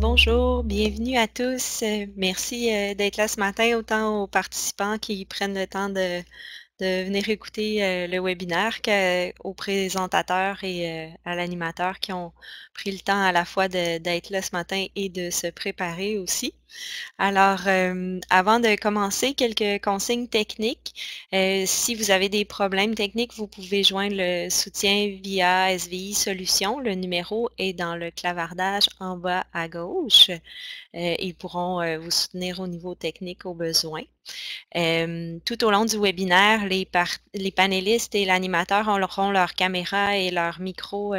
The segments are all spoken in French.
bonjour, bienvenue à tous. Euh, merci euh, d'être là ce matin, autant aux participants qui prennent le temps de, de venir écouter euh, le webinaire qu'aux présentateurs et à l'animateur qui ont pris le temps à la fois d'être là ce matin et de se préparer aussi. Alors, euh, avant de commencer, quelques consignes techniques. Euh, si vous avez des problèmes techniques, vous pouvez joindre le soutien via SVI Solutions. Le numéro est dans le clavardage en bas à gauche. Euh, ils pourront vous soutenir au niveau technique au besoin. tout au long du webinaire, les, les panélistes et l'animateur auront leur caméra et leur micro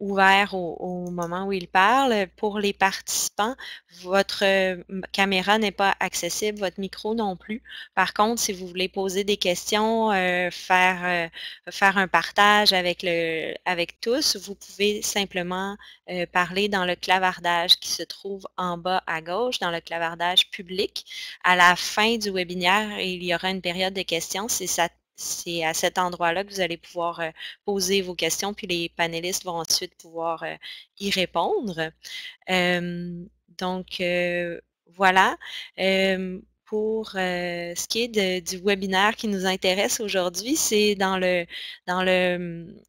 ouvert au, moment où il parle. Pour les participants, votre euh, caméra n'est pas accessible, votre micro non plus. Par contre, si vous voulez poser des questions, euh, faire, euh, faire un partage avec, le, avec tous, vous pouvez simplement parler dans le clavardage qui se trouve en bas à gauche, dans le clavardage public. À la fin du webinaire, il y aura une période de questions. C'est c'est à cet endroit-là que vous allez pouvoir euh, poser vos questions, puis les panélistes vont ensuite pouvoir euh, y répondre. donc, euh, voilà pour euh, ce qui est du webinaire qui nous intéresse aujourd'hui, c'est dans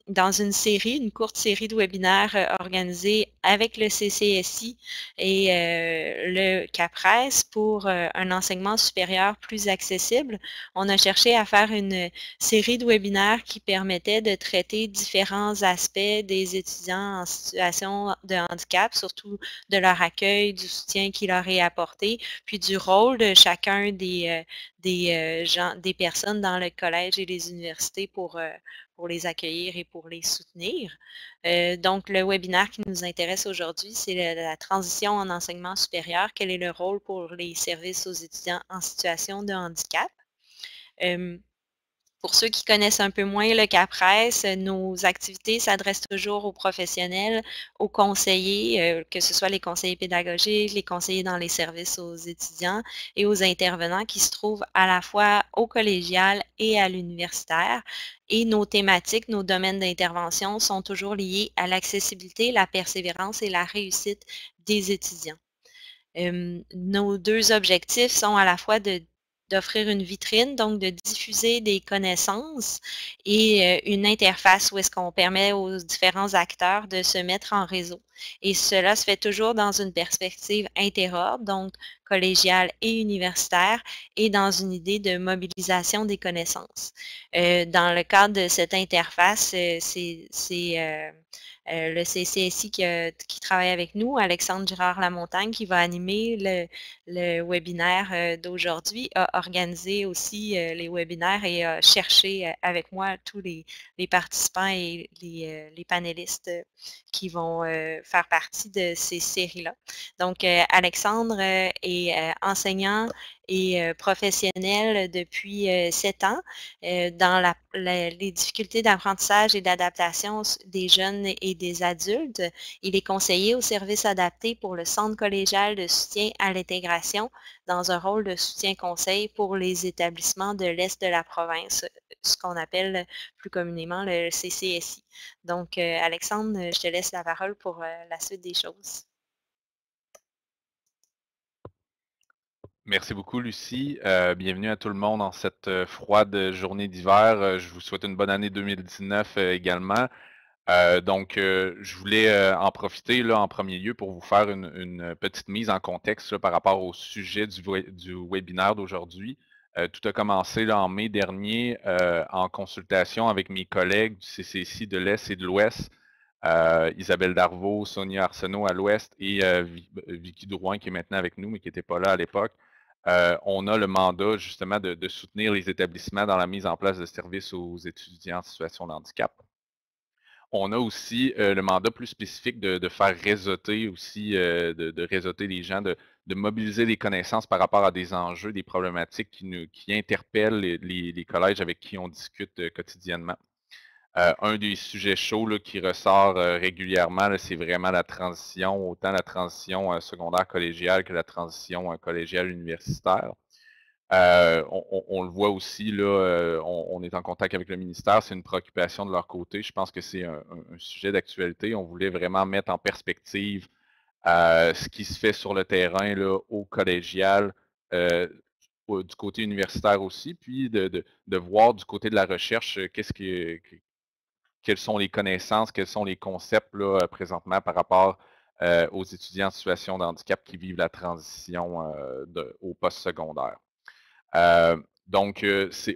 dans une série, une courte série de webinaires euh, organisés avec le CCSI et euh, le CAPRES pour un enseignement supérieur plus accessible. On a cherché à faire une série de webinaires qui permettait de traiter différents aspects des étudiants en situation de handicap, surtout de leur accueil, du soutien qui leur est apporté, puis du rôle de chacun des, euh, des, euh, gens, des personnes dans le collège et les universités pour, euh, pour les accueillir et pour les soutenir. donc, le webinaire qui nous intéresse aujourd'hui, c'est la, transition en enseignement supérieur. Quel est le rôle pour les services aux étudiants en situation de handicap? Pour ceux qui connaissent un peu moins le CAPRES, nos activités s'adressent toujours aux professionnels, aux conseillers, euh, que ce soit les conseillers pédagogiques, les conseillers dans les services aux étudiants et aux intervenants qui se trouvent à la fois au collégial et à l'universitaire. Et nos thématiques, nos domaines d'intervention sont toujours liés à l'accessibilité, la persévérance et la réussite des étudiants. Euh, nos deux objectifs sont à la fois de d'offrir une vitrine, donc de diffuser des connaissances et euh, une interface où est-ce qu'on permet aux différents acteurs de se mettre en réseau. Et cela se fait toujours dans une perspective interordre, donc collégiale et universitaire, et dans une idée de mobilisation des connaissances. Euh, dans le cadre de cette interface, euh, c'est euh, le CCSI qui, travaille avec nous, Alexandre Girard-Lamontagne, qui va animer le, webinaire euh, d'aujourd'hui, a organisé aussi euh, les webinaires et a cherché avec moi tous les, participants et les, panélistes qui vont faire partie de ces séries-là. Donc, Alexandre est enseignant et euh, professionnel depuis sept ans dans les difficultés d'apprentissage et d'adaptation des jeunes et des adultes. Il est conseiller au service adapté pour le Centre collégial de soutien à l'intégration dans un rôle de soutien-conseil pour les établissements de l'Est de la province, ce qu'on appelle plus communément le CCSI. Donc, Alexandre, je te laisse la parole pour la suite des choses. Merci beaucoup, Lucie. Euh, bienvenue à tout le monde en cette euh, froide journée d'hiver. Euh, je vous souhaite une bonne année 2019 également. donc, je voulais en profiter là, en premier lieu pour vous faire une, petite mise en contexte par rapport au sujet du, webinaire d'aujourd'hui. tout a commencé en mai dernier en consultation avec mes collègues du CCC de l'Est et de l'Ouest, Isabelle Darvaux, Sonia Arsenault à l'Ouest et Vicky Drouin qui est maintenant avec nous, mais qui n'était pas là à l'époque. Euh, on a le mandat justement de, soutenir les établissements dans la mise en place de services aux étudiants en situation de handicap. On a aussi euh, le mandat plus spécifique de, faire réseauter aussi, euh, de, réseauter les gens, de, mobiliser les connaissances par rapport à des enjeux, des problématiques qui, nous, qui interpellent les, collèges avec qui on discute quotidiennement. Un des sujets chauds qui ressort régulièrement, c'est vraiment la transition, autant la transition secondaire collégiale que la transition collégiale universitaire. On, le voit aussi, on, est en contact avec le ministère, c'est une préoccupation de leur côté. Je pense que c'est un, sujet d'actualité. On voulait vraiment mettre en perspective ce qui se fait sur le terrain au collégial, du côté universitaire aussi, puis de, voir du côté de la recherche qu'est-ce qui, quelles sont les connaissances, quels sont les concepts là, présentement par rapport aux étudiants en situation de handicap qui vivent la transition au post-secondaire. donc,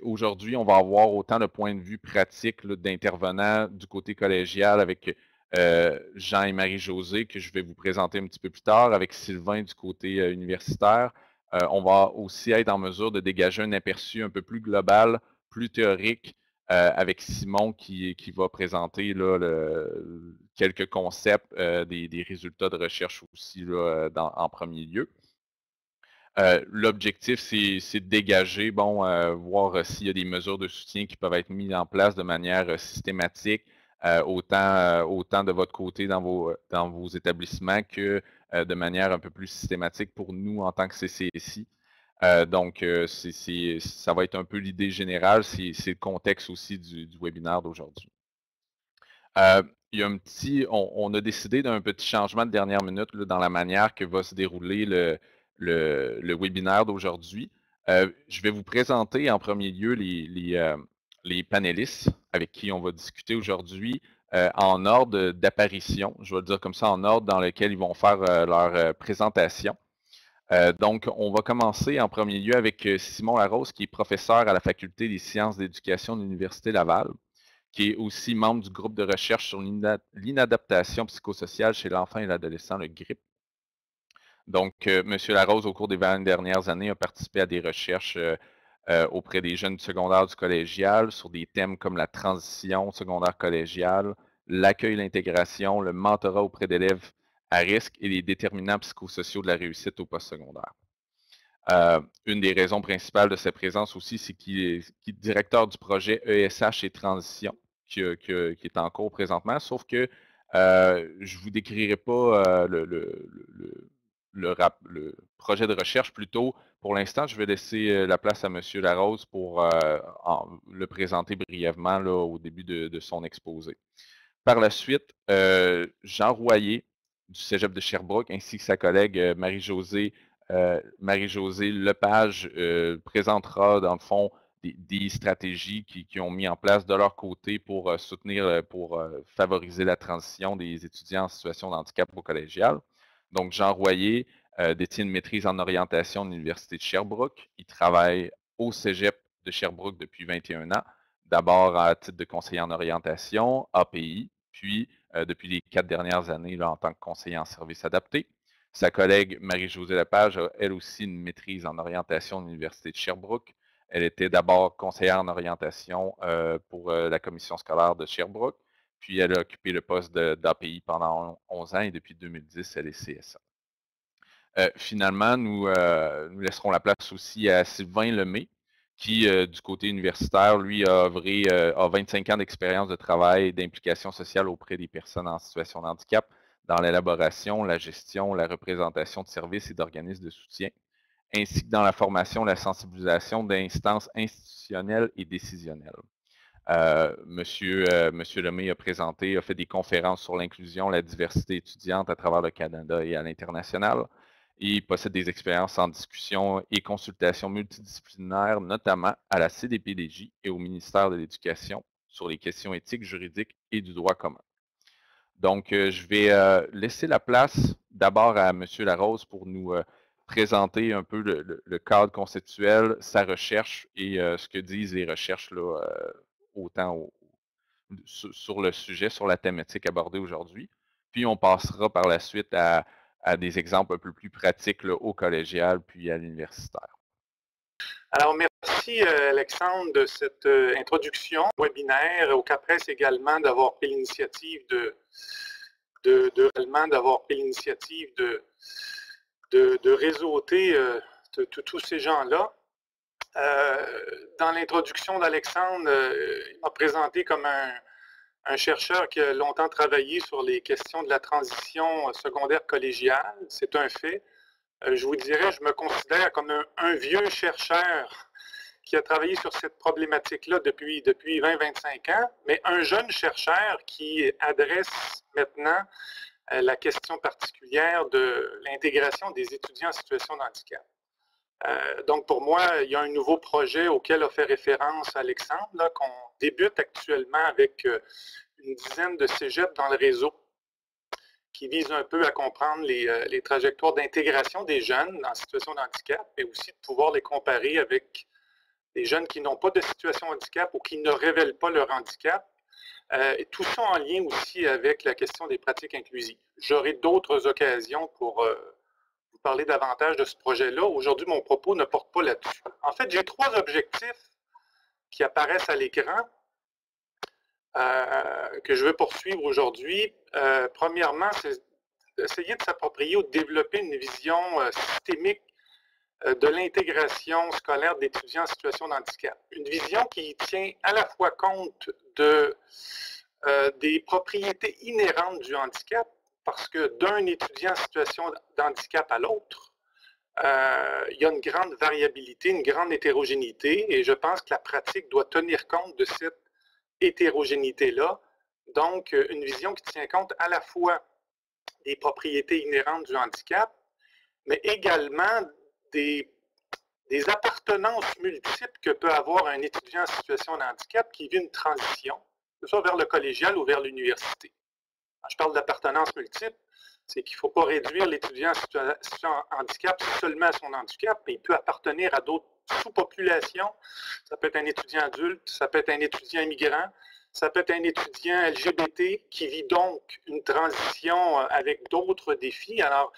aujourd'hui, on va avoir autant de points de vue pratiques d'intervenants du côté collégial avec Jean et Marie-Josée, que je vais vous présenter un petit peu plus tard, avec Sylvain du côté universitaire. on va aussi être en mesure de dégager un aperçu un peu plus global, plus théorique, avec Simon qui, va présenter quelques concepts, des, résultats de recherche aussi en premier lieu. L'objectif, c'est de dégager, bon, voir s'il y a des mesures de soutien qui peuvent être mises en place de manière systématique, autant, autant de votre côté dans vos, dans vos établissements que de manière un peu plus systématique pour nous en tant que CCSI. Donc, ça va être un peu l'idée générale, c'est le contexte aussi du, webinaire d'aujourd'hui. il y a un petit, on, a décidé d'un petit changement de dernière minute dans la manière que va se dérouler le, webinaire d'aujourd'hui. je vais vous présenter en premier lieu les, les panélistes avec qui on va discuter aujourd'hui euh, en ordre d'apparition, je vais le dire comme ça, en ordre dans lequel ils vont faire euh, leur euh, donc, on va commencer en premier lieu avec Simon Larose, qui est professeur à la Faculté des sciences d'éducation de l'Université Laval, qui est aussi membre du groupe de recherche sur l'inadaptation psychosociale chez l'enfant et l'adolescent, le GRIP. Donc, M. Larose, au cours des 20 dernières années, a participé à des recherches euh, auprès des jeunes du secondaire du collégial sur des thèmes comme la transition secondaire collégiale, l'accueil, l'intégration, le mentorat auprès d'élèves à risque et les déterminants psychosociaux de la réussite au postsecondaire. Euh, une des raisons principales de sa présence aussi, c'est qu'il est, directeur du projet ESH et Transition, qui, est en cours présentement, sauf que euh, je ne vous décrirai pas le, projet de recherche plutôt. Pour l'instant, je vais laisser euh, la place à M. Larose pour euh, le présenter brièvement là, au début de, son exposé. Par la suite, euh, Jean Royer du Cégep de Sherbrooke ainsi que sa collègue Marie-Josée Marie-Josée Lepage présentera dans le fond des, stratégies qui, qui, ont mis en place de leur côté pour soutenir, pour favoriser la transition des étudiants en situation de handicap au collégial. Donc, Jean Royer euh, détient une maîtrise en orientation de l'Université de Sherbrooke. Il travaille au Cégep de Sherbrooke depuis 21 ans, d'abord à titre de conseiller en orientation, API, puis euh, depuis les quatre dernières années en tant que conseiller en service adapté. Sa collègue Marie-Josée Lepage a elle aussi une maîtrise en orientation de l'Université de Sherbrooke. Elle était d'abord conseillère en orientation euh, pour la commission scolaire de Sherbrooke. Puis elle a occupé le poste d'API pendant 11 ans et depuis 2010, elle est CSA. Euh, finalement, euh, nous, laisserons la place aussi à Sylvain Lemay, qui, euh, du côté universitaire, lui, a œuvré, a 25 ans d'expérience de travail et d'implication sociale auprès des personnes en situation de handicap dans l'élaboration, la gestion, la représentation de services et d'organismes de soutien, ainsi que dans la formation, la sensibilisation d'instances institutionnelles et décisionnelles. Euh, monsieur, euh, monsieur Lemay a présenté, a fait des conférences sur l'inclusion, la diversité étudiante à travers le Canada et à l'international. Il possède des expériences en discussion et consultation multidisciplinaires, notamment à la CDPDJ et au ministère de l'Éducation sur les questions éthiques, juridiques et du droit commun. Donc, euh, je vais laisser la place d'abord à M. Larose pour nous présenter un peu le, cadre conceptuel, sa recherche et ce que disent les recherches là, autant sur le sujet, sur la thématique abordée aujourd'hui. Puis on passera par la suite à, des exemples un peu plus pratiques au collégial puis à l'universitaire. Alors, merci euh, Alexandre de cette euh, introduction webinaire, au CAPRES également d'avoir pris l'initiative de, de, d'avoir pris l'initiative de, de, réseauter euh, tous ces gens-là. Euh, dans l'introduction d'Alexandre, il m'a présenté comme un, un chercheur qui a longtemps travaillé sur les questions de la transition secondaire collégiale, c'est un fait. Euh, je vous dirais, je me considère comme un, vieux chercheur qui a travaillé sur cette problématique-là depuis, depuis 20-25 ans, mais un jeune chercheur qui adresse maintenant euh, la question particulière de l'intégration des étudiants en situation de handicap. Euh, donc, pour moi, il y a un nouveau projet auquel a fait référence Alexandre, qu'on débute actuellement avec une dizaine de cégeps dans le réseau qui vise un peu à comprendre euh, les, trajectoires d'intégration des jeunes en situation de handicap, mais aussi de pouvoir les comparer avec des jeunes qui n'ont pas de situation handicap ou qui ne révèlent pas leur handicap. Euh, et tout ça en lien aussi avec la question des pratiques inclusives. J'aurai d'autres occasions pour euh, vous parler davantage de ce projet-là. Aujourd'hui, mon propos ne porte pas là-dessus. En fait, j'ai trois objectifs qui apparaissent à l'écran euh, que je veux poursuivre aujourd'hui. Euh, premièrement, c'est d'essayer de s'approprier ou de développer une vision euh, systémique de l'intégration scolaire d'étudiants en situation de handicap. Une vision qui tient à la fois compte de, des propriétés inhérentes du handicap, parce que d'un étudiant en situation de handicap à l'autre, il y a une grande variabilité, une grande hétérogénéité, et je pense que la pratique doit tenir compte de cette hétérogénéité-là. Donc, euh, une vision qui tient compte à la fois des propriétés inhérentes du handicap, mais également des, des appartenances multiples que peut avoir un étudiant en situation de handicap qui vit une transition, que ce soit vers le collégial ou vers l'université. Je parle d'appartenance multiple, c'est qu'il ne faut pas réduire l'étudiant en situation handicap seulement à son handicap, mais il peut appartenir à d'autres sous-population. Ça peut être un étudiant adulte, ça peut être un étudiant immigrant, ça peut être un étudiant LGBT qui vit donc une transition euh, avec d'autres défis. Alors,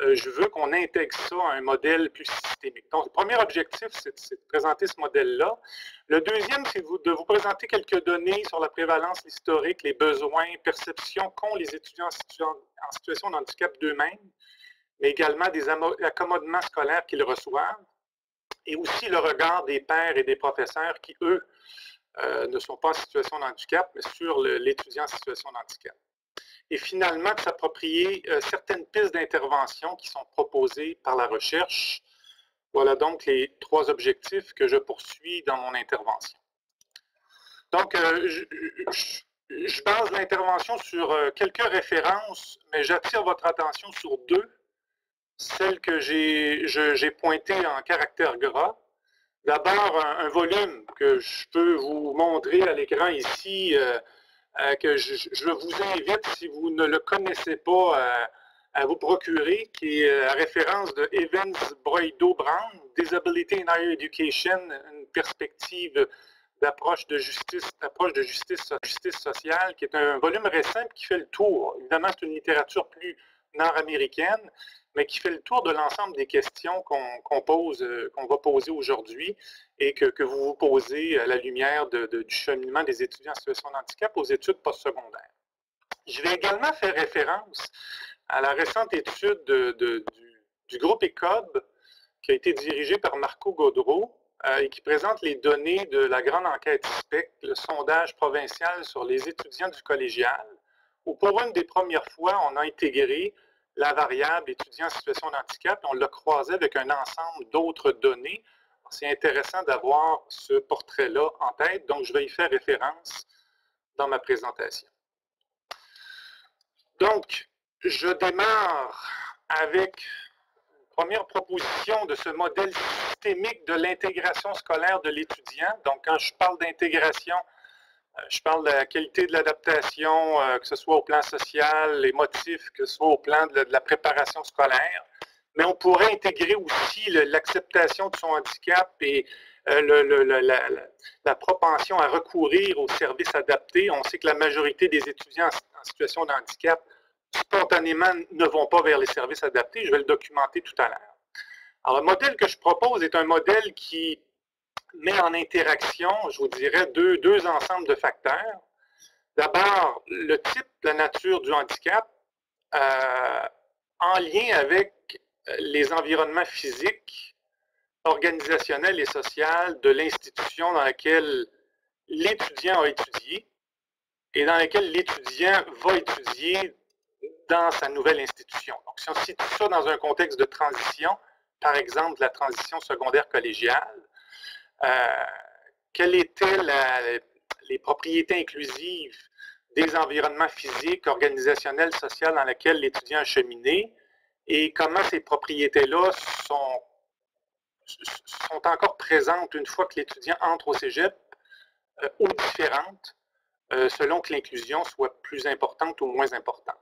euh, je veux qu'on intègre ça à un modèle plus systémique. Donc, le premier objectif, c'est de présenter ce modèle-là. Le deuxième, c'est de vous présenter quelques données sur la prévalence historique, les besoins, perceptions qu'ont les étudiants en situation de handicap d'eux-mêmes, mais également des accommodements scolaires qu'ils reçoivent et aussi le regard des pères et des professeurs qui, eux, euh, ne sont pas en situation de handicap, mais sur l'étudiant en situation de handicap. Et finalement, de s'approprier euh, certaines pistes d'intervention qui sont proposées par la recherche. Voilà donc les trois objectifs que je poursuis dans mon intervention. Donc, euh, je, base l'intervention sur quelques références, mais j'attire votre attention sur deux celle que j'ai pointée en caractère gras. D'abord, un, volume que je peux vous montrer à l'écran ici, euh, euh, que je, vous invite, si vous ne le connaissez pas, euh, à vous procurer, qui est à référence de Evans Broido Brown, Disability in Higher Education, une perspective d'approche de justice, de justice sociale, qui est un volume récent qui fait le tour. Évidemment, c'est une littérature plus nord-américaine, mais qui fait le tour de l'ensemble des questions qu'on pose, euh, qu'on va poser aujourd'hui et que, vous vous posez à la lumière du cheminement des étudiants en situation de handicap aux études postsecondaires. Je vais également faire référence à la récente étude du, groupe ECOB qui a été dirigé par Marco Gaudreau euh, et qui présente les données de la grande enquête SPEC, le sondage provincial sur les étudiants du collégial, où pour une des premières fois, on a intégré la variable étudiant en situation de handicap, on l'a croisé avec un ensemble d'autres données. C'est intéressant d'avoir ce portrait-là en tête, donc je vais y faire référence dans ma présentation. Donc, je démarre avec une première proposition de ce modèle systémique de l'intégration scolaire de l'étudiant. Donc, quand je parle d'intégration, je parle de la qualité de l'adaptation, euh, que ce soit au plan social, les motifs, que ce soit au plan de la, préparation scolaire. Mais on pourrait intégrer aussi l'acceptation de son handicap et euh, la, propension à recourir aux services adaptés. On sait que la majorité des étudiants en, situation de handicap spontanément ne vont pas vers les services adaptés. Je vais le documenter tout à l'heure. Alors, le modèle que je propose est un modèle qui met en interaction, je vous dirais, deux, deux ensembles de facteurs. D'abord, le type, la nature du handicap, euh, en lien avec les environnements physiques, organisationnels et sociaux de l'institution dans laquelle l'étudiant a étudié, et dans lequel l'étudiant va étudier dans sa nouvelle institution. Donc, si on situe ça dans un contexte de transition, par exemple la transition secondaire collégiale, euh, quelles étaient les propriétés inclusives des environnements physiques, organisationnels, sociaux dans lesquels l'étudiant a cheminé et comment ces propriétés-là sont, encore présentes une fois que l'étudiant entre au cégep euh, ou différentes euh, selon que l'inclusion soit plus importante ou moins importante?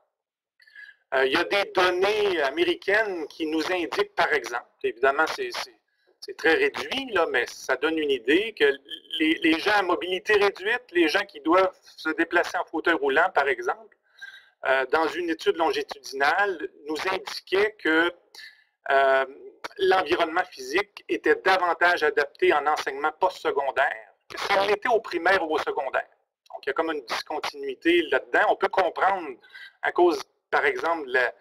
Euh, il y a des données américaines qui nous indiquent, par exemple, évidemment, c'est très réduit, là, mais ça donne une idée que les, gens à mobilité réduite, les gens qui doivent se déplacer en fauteuil roulant, par exemple, euh, dans une étude longitudinale, nous indiquaient que euh, l'environnement physique était davantage adapté en enseignement postsecondaire que ça l'était au primaire ou au secondaire. Donc, il y a comme une discontinuité là-dedans. On peut comprendre, à cause par exemple, la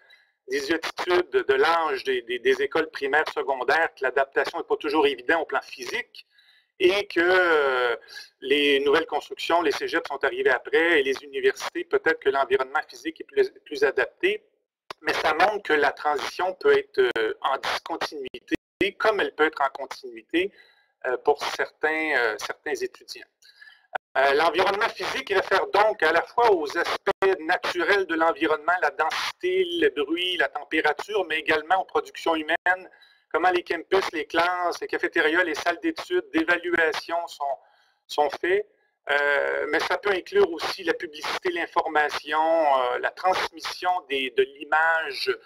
désuétude de l'âge des, écoles primaires secondaires, que l'adaptation n'est pas toujours évidente au plan physique et que euh, les nouvelles constructions, les cégeps sont arrivés après et les universités, peut-être que l'environnement physique est plus, adapté, mais ça montre que la transition peut être euh, en discontinuité comme elle peut être en continuité euh, pour certains, certains étudiants. Euh, l'environnement physique réfère donc à la fois aux aspects naturels de l'environnement, la densité, le bruit, la température, mais également aux productions humaines, comment les campus, les classes, les cafétérias, les salles d'études, d'évaluation sont, sont faits. Euh, mais ça peut inclure aussi la publicité, l'information, euh, la transmission de l'image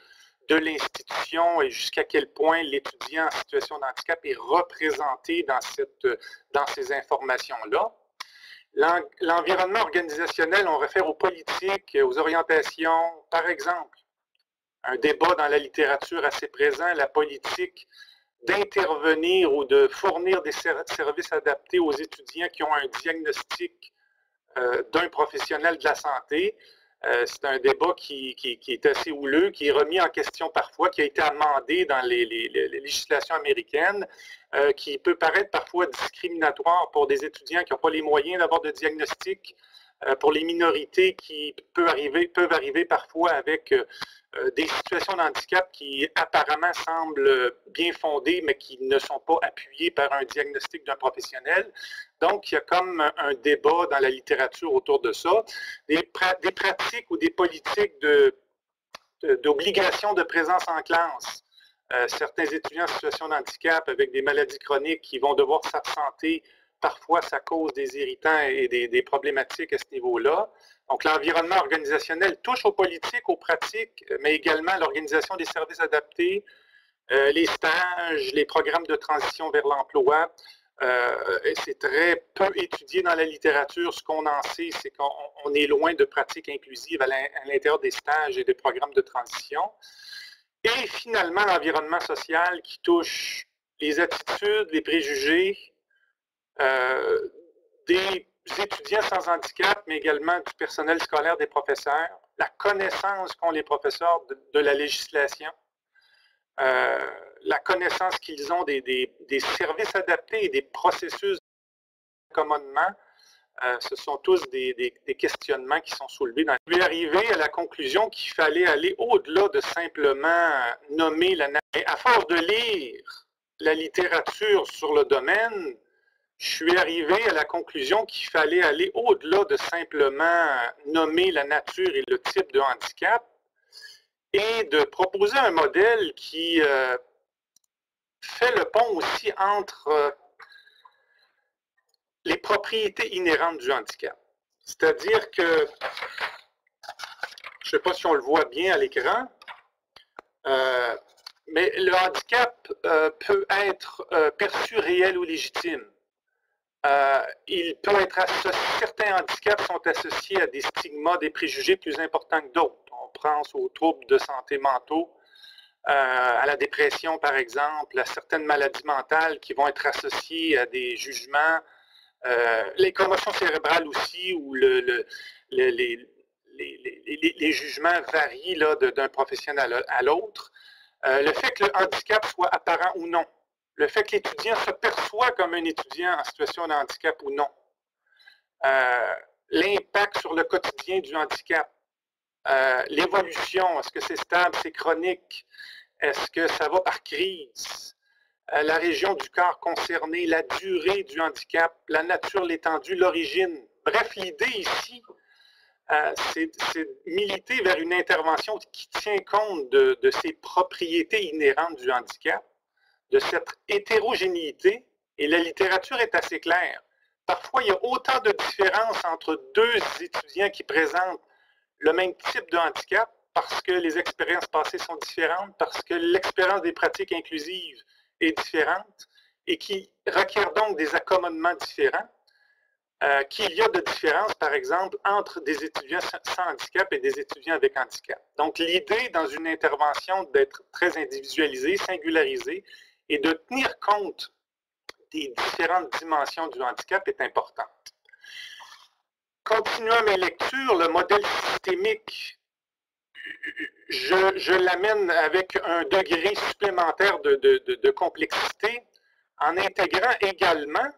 de l'institution et jusqu'à quel point l'étudiant en situation de handicap est représenté dans, ces informations-là. L'environnement organisationnel, on réfère aux politiques, aux orientations. Par exemple, un débat dans la littérature assez présent, la politique d'intervenir ou de fournir des services adaptés aux étudiants qui ont un diagnostic euh, d'un professionnel de la santé. Euh, c'est un débat qui, est assez houleux, qui est remis en question parfois, qui a été amendé dans les, législations américaines, euh, qui peut paraître parfois discriminatoire pour des étudiants qui n'ont pas les moyens d'avoir de diagnostic, euh, pour les minorités qui peuvent arriver, peuvent arriver parfois avec des situations de handicap qui apparemment semblent bien fondées, mais qui ne sont pas appuyées par un diagnostic d'un professionnel. Donc, il y a comme un débat dans la littérature autour de ça. Des, pratiques ou des politiques d'obligation de, présence en classe. Euh, certains étudiants en situation de handicap avec des maladies chroniques qui vont devoir s'absenter parfois ça cause des irritants et des, problématiques à ce niveau-là. Donc l'environnement organisationnel touche aux politiques, aux pratiques, mais également l'organisation des services adaptés, euh, les stages, les programmes de transition vers l'emploi. Euh, c'est très peu étudié dans la littérature. Ce qu'on en sait, c'est qu'on est loin de pratiques inclusives à l'intérieur des stages et des programmes de transition. Et finalement, l'environnement social qui touche les attitudes, les préjugés, des étudiants sans handicap, mais également du personnel scolaire des professeurs, la connaissance qu'ont les professeurs de, la législation, euh, la connaissance qu'ils ont des, services adaptés et des processus d'accommodement, euh, ce sont tous des, questionnements qui sont soulevés. Dans... Je arriver à la conclusion qu'il fallait aller au-delà de simplement nommer la... À force de lire la littérature sur le domaine, je suis arrivé à la conclusion qu'il fallait aller au-delà de simplement nommer la nature et le type de handicap et de proposer un modèle qui euh, fait le pont aussi entre euh, les propriétés inhérentes du handicap. C'est-à-dire que, je ne sais pas si on le voit bien à l'écran, euh, mais le handicap peut être perçu réel ou légitime. Euh, certains handicaps sont associés à des stigmas, des préjugés plus importants que d'autres. On pense aux troubles de santé mentaux, euh, à la dépression par exemple, à certaines maladies mentales qui vont être associées à des jugements, euh, les commotions cérébrales aussi, où les, jugements varient d'un professionnel à l'autre. le fait que le handicap soit apparent ou non, le fait que l'étudiant se perçoit comme un étudiant en situation de handicap ou non. Euh, l'impact sur le quotidien du handicap, euh, l'évolution, est-ce que c'est stable, c'est chronique, est-ce que ça va par crise, euh, la région du corps concernée, la durée du handicap, la nature, l'étendue, l'origine. Bref, l'idée ici, c'est militer vers une intervention qui tient compte de, de, ces propriétés inhérentes du handicap, de cette hétérogénéité, et la littérature est assez claire. Parfois, il y a autant de différences entre deux étudiants qui présentent le même type de handicap parce que les expériences passées sont différentes, parce que l'expérience des pratiques inclusives est différente et qui requiert donc des accommodements différents, euh, qu'il y a de différences, par exemple, entre des étudiants sans handicap et des étudiants avec handicap. Donc, l'idée dans une intervention d'être très individualisée, singularisée, et de tenir compte des différentes dimensions du handicap est importante. Continuant mes lectures, le modèle systémique, je, l'amène avec un degré supplémentaire de, complexité en intégrant également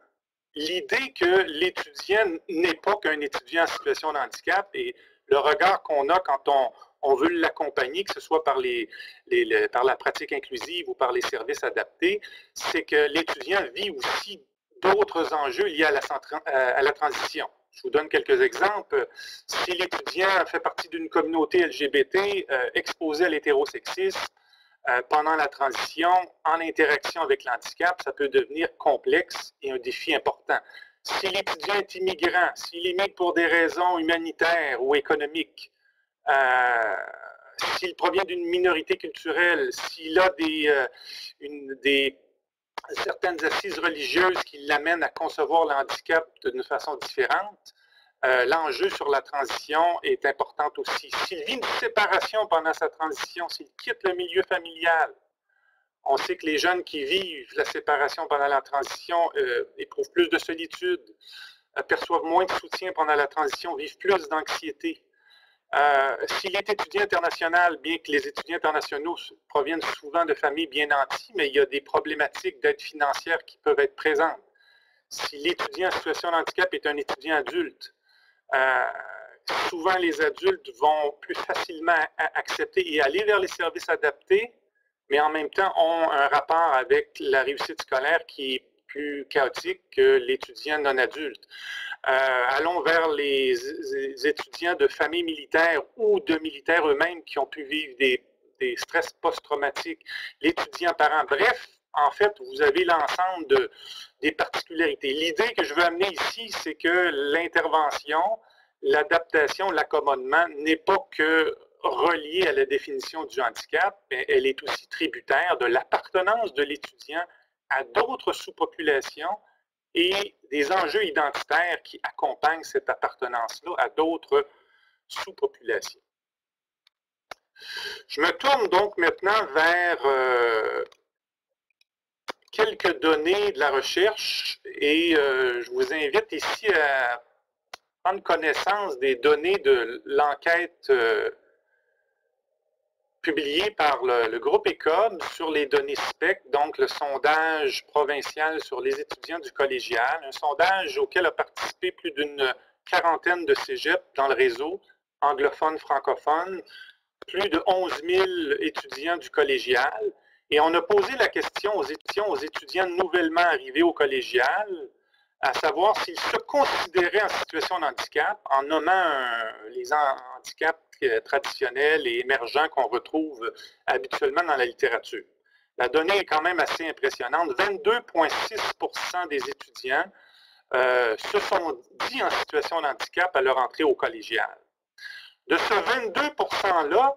l'idée que l'étudiant n'est pas qu'un étudiant en situation de handicap et le regard qu'on a quand on, on veut l'accompagner, que ce soit par, la pratique inclusive ou par les services adaptés, c'est que l'étudiant vit aussi d'autres enjeux liés à la, la transition. Je vous donne quelques exemples. Si l'étudiant fait partie d'une communauté LGBT euh, exposée à l'hétérosexisme, euh, pendant la transition, en interaction avec l'handicap, ça peut devenir complexe et un défi important. Si l'étudiant est immigrant, s'il immigre pour des raisons humanitaires ou économiques, euh, s'il provient d'une minorité culturelle, s'il a des, euh, certaines assises religieuses qui l'amènent à concevoir le handicap d'une façon différente, euh, l'enjeu sur la transition est important aussi. S'il vit une séparation pendant sa transition, s'il quitte le milieu familial, on sait que les jeunes qui vivent la séparation pendant la transition éprouvent plus de solitude, perçoivent moins de soutien pendant la transition, vivent plus d'anxiété. Euh, s'il est étudiant international, bien que les étudiants internationaux proviennent souvent de familles bien nanties, mais il y a des problématiques d'aide financière qui peuvent être présentes. Si l'étudiant en situation de handicap est un étudiant adulte, euh, souvent les adultes vont plus facilement accepter et aller vers les services adaptés, mais en même temps ont un rapport avec la réussite scolaire qui est plus chaotique que l'étudiant non adulte. Euh, allons vers les, étudiants de familles militaires ou de militaires eux-mêmes qui ont pu vivre des, stress post-traumatiques, l'étudiant parent. Bref, en fait, vous avez l'ensemble de, des particularités. L'idée que je veux amener ici, c'est que l'intervention, l'adaptation, l'accommodement n'est pas que relié à la définition du handicap, mais elle est aussi tributaire de l'appartenance de l'étudiant à d'autres sous-populations et des enjeux identitaires qui accompagnent cette appartenance-là à d'autres sous-populations. Je me tourne donc maintenant vers euh, quelques données de la recherche et euh, je vous invite ici à prendre connaissance des données de l'enquête euh, publié par le, groupe ECOM sur les données SPEC, donc le sondage provincial sur les étudiants du collégial, un sondage auquel a participé plus d'une quarantaine de cégeps dans le réseau anglophone, francophone, plus de 11 000 étudiants du collégial. Et on a posé la question aux étudiants, aux étudiants nouvellement arrivés au collégial, à savoir s'ils se considéraient en situation de handicap, en nommant les handicaps traditionnels et émergents qu'on retrouve habituellement dans la littérature. La donnée est quand même assez impressionnante. 22,6% des étudiants euh, se sont dit en situation de handicap à leur entrée au collégial. De ce 22 %-là,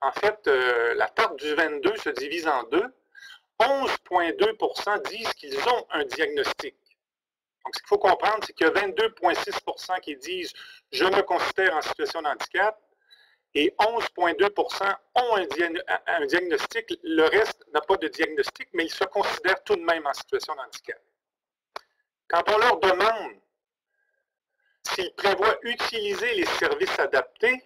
en fait, euh, la tarte du 22 se divise en deux. 11,2% disent qu'ils ont un diagnostic. Donc, ce qu'il faut comprendre, c'est qu'il y a 22,6% qui disent « je me considère en situation de handicap » et 11,2% ont un, diagnostic. Le reste n'a pas de diagnostic, mais ils se considèrent tout de même en situation de handicap. Quand on leur demande s'ils prévoient utiliser les services adaptés,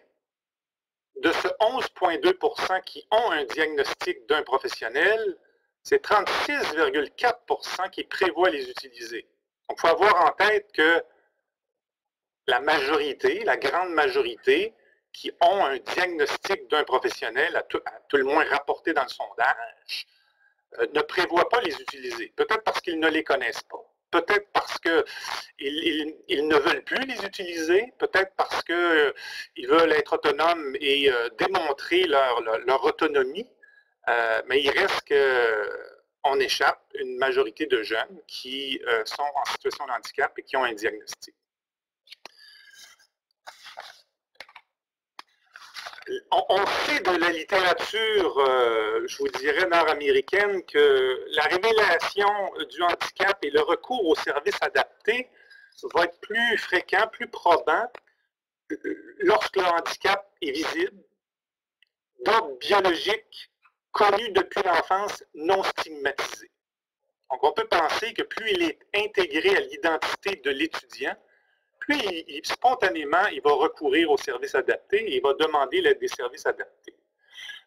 de ce 11,2% qui ont un diagnostic d'un professionnel, c'est 36,4% qui prévoient les utiliser. Donc, il faut avoir en tête que la majorité, la grande majorité, qui ont un diagnostic d'un professionnel, à tout, le moins rapporté dans le sondage, euh, ne prévoient pas les utiliser. Peut-être parce qu'ils ne les connaissent pas. Peut-être parce qu'ils ils, ne veulent plus les utiliser, peut-être parce qu'ils euh, veulent être autonomes et euh, démontrer leur, leur, autonomie, mais il reste qu'on échappe une majorité de jeunes qui sont en situation de handicap et qui ont un diagnostic. On, sait de la littérature, euh, je vous dirais, nord-américaine, que la révélation du handicap et le recours aux services adaptés va être plus fréquent, plus probant euh, lorsque le handicap est visible, d'ordre biologique, connu depuis l'enfance, non stigmatisé. Donc, on peut penser que plus il est intégré à l'identité de l'étudiant, puis, spontanément, il va recourir aux services adaptés et il va demander l'aide des services adaptés.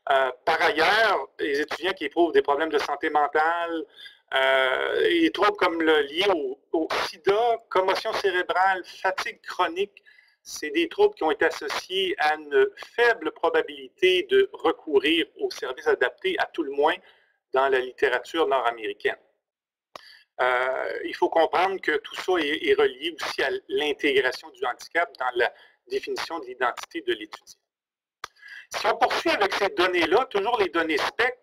Euh, par ailleurs, les étudiants qui éprouvent des problèmes de santé mentale, euh, des troubles comme le lié au, sida, commotion cérébrale, fatigue chronique, c'est des troubles qui ont été associés à une faible probabilité de recourir aux services adaptés, à tout le moins dans la littérature nord-américaine. Euh, il faut comprendre que tout ça est, relié aussi à l'intégration du handicap dans la définition de l'identité de l'étudiant. Si on poursuit avec ces données-là, toujours les données SPECT,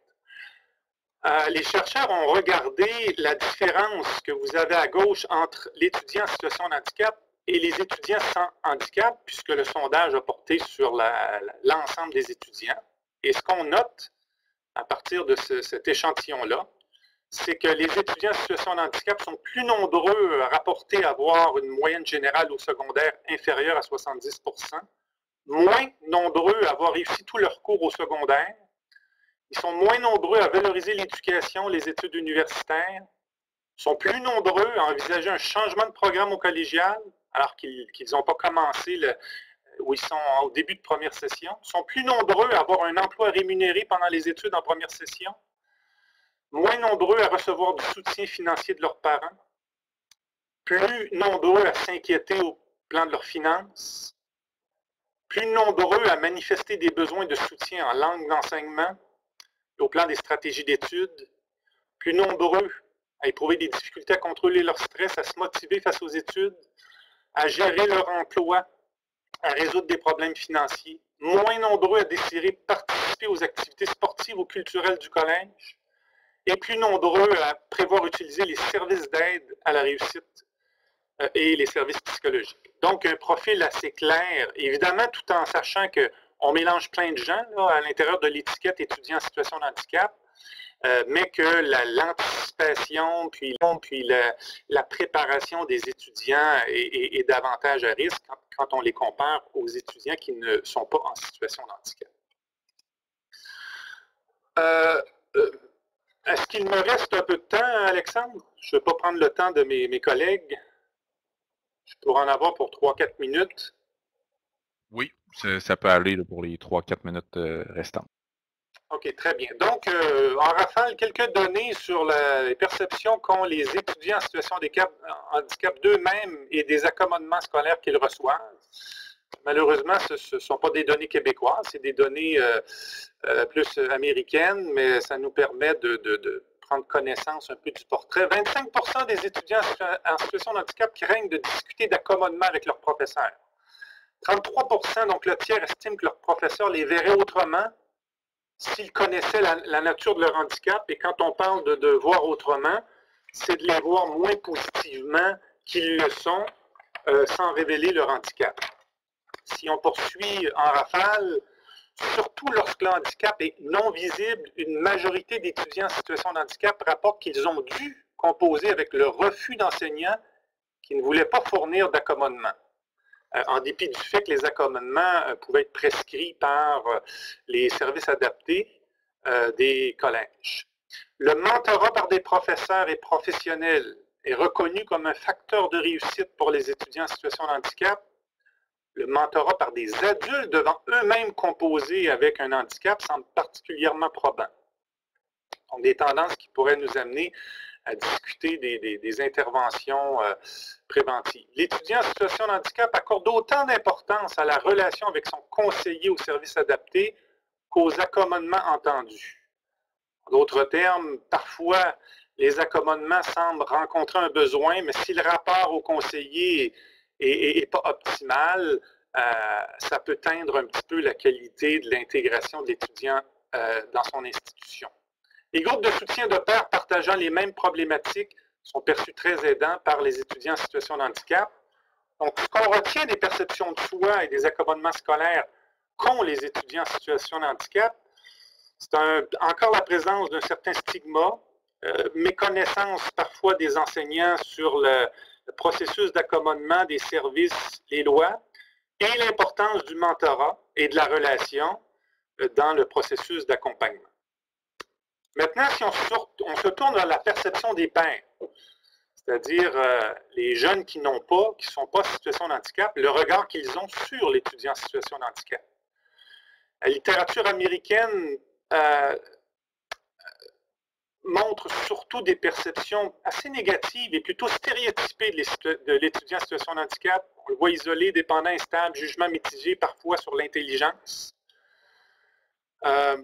euh, les chercheurs ont regardé la différence que vous avez à gauche entre l'étudiant en situation de handicap et les étudiants sans handicap, puisque le sondage a porté sur l'ensemble des étudiants. Et ce qu'on note à partir de cet échantillon-là, c'est que les étudiants en situation de handicap sont plus nombreux à rapporter avoir une moyenne générale au secondaire inférieure à 70% moins nombreux à avoir réussi tous leurs cours au secondaire. Ils sont moins nombreux à valoriser l'éducation, les études universitaires. Sont plus nombreux à envisager un changement de programme au collégial, alors qu'ils n'ont pas commencé ils sont au début de première session. Sont plus nombreux à avoir un emploi rémunéré pendant les études en première session moins nombreux à recevoir du soutien financier de leurs parents, plus nombreux à s'inquiéter au plan de leurs finances, plus nombreux à manifester des besoins de soutien en langue d'enseignement, au plan des stratégies d'études, plus nombreux à éprouver des difficultés à contrôler leur stress, à se motiver face aux études, à gérer leur emploi, à résoudre des problèmes financiers, moins nombreux à désirer participer aux activités sportives ou culturelles du collège, et plus nombreux à prévoir utiliser les services d'aide à la réussite euh, et les services psychologiques. Donc, un profil assez clair, évidemment, tout en sachant qu'on mélange plein de gens à l'intérieur de l'étiquette étudiant en situation de handicap, euh, mais que l'anticipation, puis, puis la, préparation des étudiants est, davantage à risque quand, on les compare aux étudiants qui ne sont pas en situation de handicap. Euh, est-ce qu'il me reste un peu de temps, Alexandre? Je ne vais pas prendre le temps de mes, collègues. Je pourrais en avoir pour 3-4 minutes. Oui, ça peut aller pour les 3-4 minutes euh, restantes. OK, très bien. Donc, euh, en rafale, quelques données sur les perceptions qu'ont les étudiants en situation de handicap d'eux-mêmes et des accommodements scolaires qu'ils reçoivent. Malheureusement, ce ne sont pas des données québécoises, c'est des données euh, euh, plus américaines, mais ça nous permet de, prendre connaissance un peu du portrait. 25% des étudiants en situation de handicap craignent de discuter d'accommodement avec leurs professeurs. 33% donc le tiers estime que leurs professeurs les verraient autrement s'ils connaissaient la, nature de leur handicap. Et quand on parle de, de voir autrement, c'est de les voir moins positivement qu'ils le sont euh, sans révéler leur handicap si on poursuit en rafale, surtout lorsque le handicap est non visible, une majorité d'étudiants en situation de handicap rapportent qu'ils ont dû composer avec le refus d'enseignants qui ne voulaient pas fournir d'accommodement, euh, en dépit du fait que les accommodements euh, pouvaient être prescrits par euh, les services adaptés des collèges. Le mentorat par des professeurs et professionnels est reconnu comme un facteur de réussite pour les étudiants en situation de handicap le mentorat par des adultes devant eux-mêmes composer avec un handicap semble particulièrement probant. Donc, des tendances qui pourraient nous amener à discuter des, interventions euh, préventives. L'étudiant en situation de handicap accorde autant d'importance à la relation avec son conseiller au service adapté qu'aux accommodements entendus. En d'autres termes, parfois, les accommodements semblent rencontrer un besoin, mais si le rapport au conseiller n'est pas optimal, euh, ça peut teindre un petit peu la qualité de l'intégration de l'étudiant euh, dans son institution. Les groupes de soutien de pairs partageant les mêmes problématiques sont perçus très aidants par les étudiants en situation de handicap. Donc, ce qu'on retient des perceptions de soi et des accommodements scolaires qu'ont les étudiants en situation de handicap, c'est encore la présence d'un certain stigma, euh, méconnaissance parfois des enseignants sur le, le processus d'accommodement des services, les lois, et l'importance du mentorat et de la relation euh, dans le processus d'accompagnement. Maintenant, si on, se tourne vers la perception des pairs, c'est-à-dire euh, les jeunes qui n'ont pas, qui ne sont pas en situation de handicap, le regard qu'ils ont sur l'étudiant en situation de handicap. La littérature américaine euh, montre surtout des perceptions assez négatives et plutôt stéréotypées de l'étudiant en situation de handicap. On le voit isolé, dépendant, instable, jugement mitigé parfois sur l'intelligence. Euh,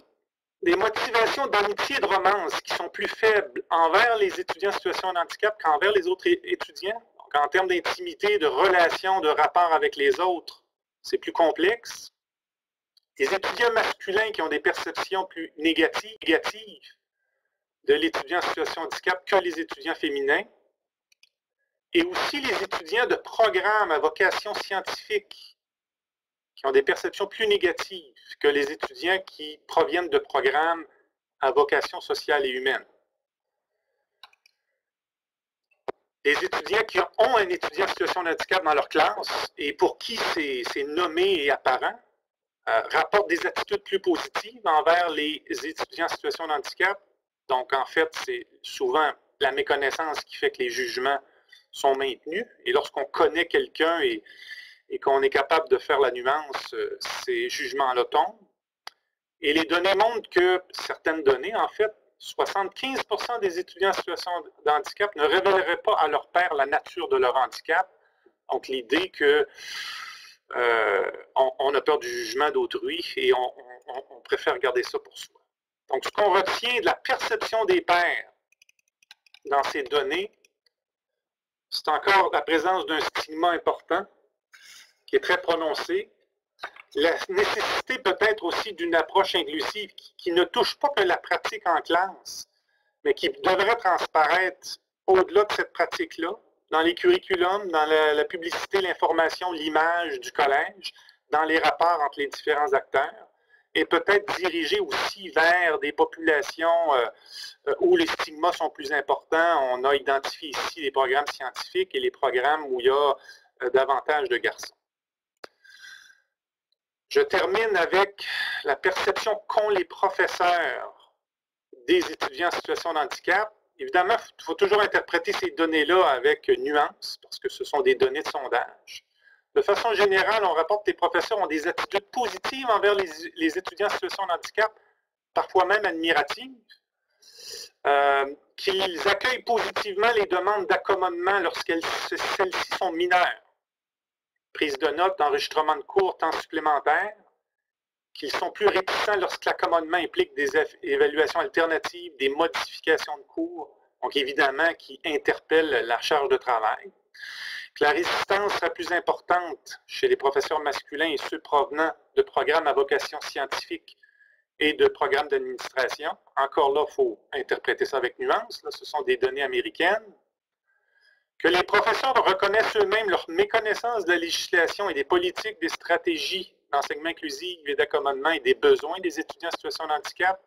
des motivations d'amitié et de romance qui sont plus faibles envers les étudiants en situation de qu'envers les autres étudiants. Donc, en termes d'intimité, de relation, de rapport avec les autres, c'est plus complexe. Les étudiants masculins qui ont des perceptions plus négatives, négatives de l'étudiant en situation de handicap que les étudiants féminins, et aussi les étudiants de programmes à vocation scientifique qui ont des perceptions plus négatives que les étudiants qui proviennent de programmes à vocation sociale et humaine. Les étudiants qui ont un étudiant en situation de handicap dans leur classe et pour qui c'est nommé et apparent euh, rapportent des attitudes plus positives envers les étudiants en situation de handicap donc, en fait, c'est souvent la méconnaissance qui fait que les jugements sont maintenus. Et lorsqu'on connaît quelqu'un et, qu'on est capable de faire la nuance, euh, ces jugements-là tombent. Et les données montrent que certaines données, en fait, 75% des étudiants en situation de handicap ne révéleraient pas à leur père la nature de leur handicap. Donc, l'idée qu'on euh, a peur du jugement d'autrui et on préfère garder ça pour soi. Donc, ce qu'on retient de la perception des pairs dans ces données, c'est encore la présence d'un stigma important qui est très prononcé. La nécessité peut-être aussi d'une approche inclusive qui, ne touche pas que la pratique en classe, mais qui devrait transparaître au-delà de cette pratique-là, dans les curriculums, dans la publicité, l'information, l'image du collège, dans les rapports entre les différents acteurs et peut-être diriger aussi vers des populations euh, euh, où les stigmas sont plus importants. On a identifié ici les programmes scientifiques et les programmes où il y a euh, davantage de garçons. Je termine avec la perception qu'ont les professeurs des étudiants en situation de handicap. Évidemment, il faut toujours interpréter ces données-là avec nuance, parce que ce sont des données de sondage. De façon générale, on rapporte que les professeurs ont des attitudes positives envers les, étudiants en situation de handicap, parfois même admiratives, euh, qu'ils accueillent positivement les demandes d'accommodement lorsqu'elles celles-ci sont mineures, prise de notes, enregistrement de cours, temps supplémentaire, qu'ils sont plus réticents lorsque l'accommodement implique des évaluations alternatives, des modifications de cours, donc évidemment qui interpellent la charge de travail la résistance sera plus importante chez les professeurs masculins et ceux provenant de programmes à vocation scientifique et de programmes d'administration. Encore là, il faut interpréter ça avec nuance. Là, ce sont des données américaines. Que les professeurs reconnaissent eux-mêmes leur méconnaissance de la législation et des politiques, des stratégies d'enseignement inclusif et d'accommodement et des besoins des étudiants en situation de handicap.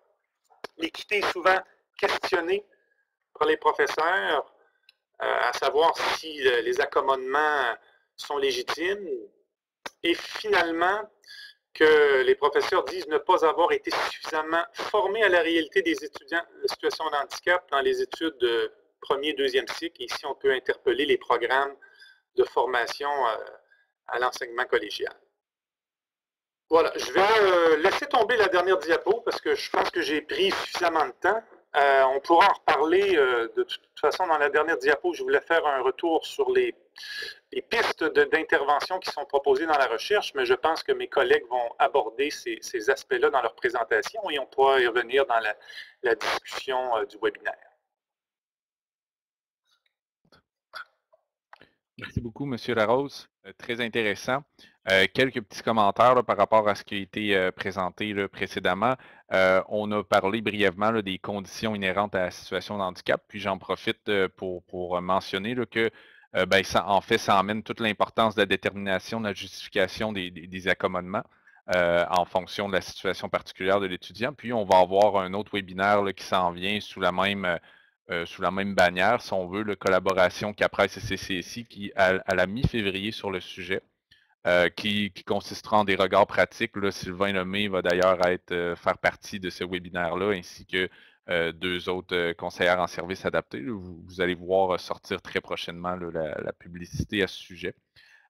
L'équité est souvent questionnée par les professeurs. Euh, à savoir si euh, les accommodements sont légitimes. Et finalement, que les professeurs disent ne pas avoir été suffisamment formés à la réalité des étudiants de situation de handicap dans les études de premier et deuxième cycle. Ici, on peut interpeller les programmes de formation euh, à l'enseignement collégial. Voilà, je vais laisser tomber la dernière diapo parce que je pense que j'ai pris suffisamment de temps. Euh, on pourra en reparler euh, de toute façon dans la dernière diapo. Je voulais faire un retour sur les, pistes d'intervention qui sont proposées dans la recherche, mais je pense que mes collègues vont aborder ces, aspects-là dans leur présentation et on pourra y revenir dans la, discussion euh, du webinaire. Merci beaucoup, M. Larose. très intéressant. Euh, quelques petits commentaires par rapport à ce qui a été euh, présenté précédemment. Euh, on a parlé brièvement des conditions inhérentes à la situation de handicap, puis j'en profite pour, mentionner que ben, ça, en fait, ça emmène toute l'importance de la détermination, de la justification des, accommodements en fonction de la situation particulière de l'étudiant. Puis on va avoir un autre webinaire qui s'en vient sous la même sous la même bannière, si on veut, la collaboration CAPRES et CCSI, qui à la mi-février sur le sujet. Euh, qui, consistera en des regards pratiques. Sylvain Lemay va d'ailleurs euh, faire partie de ce webinaire-là, ainsi que euh, deux autres conseillères en services adaptés. Vous, allez voir sortir très prochainement la, publicité à ce sujet.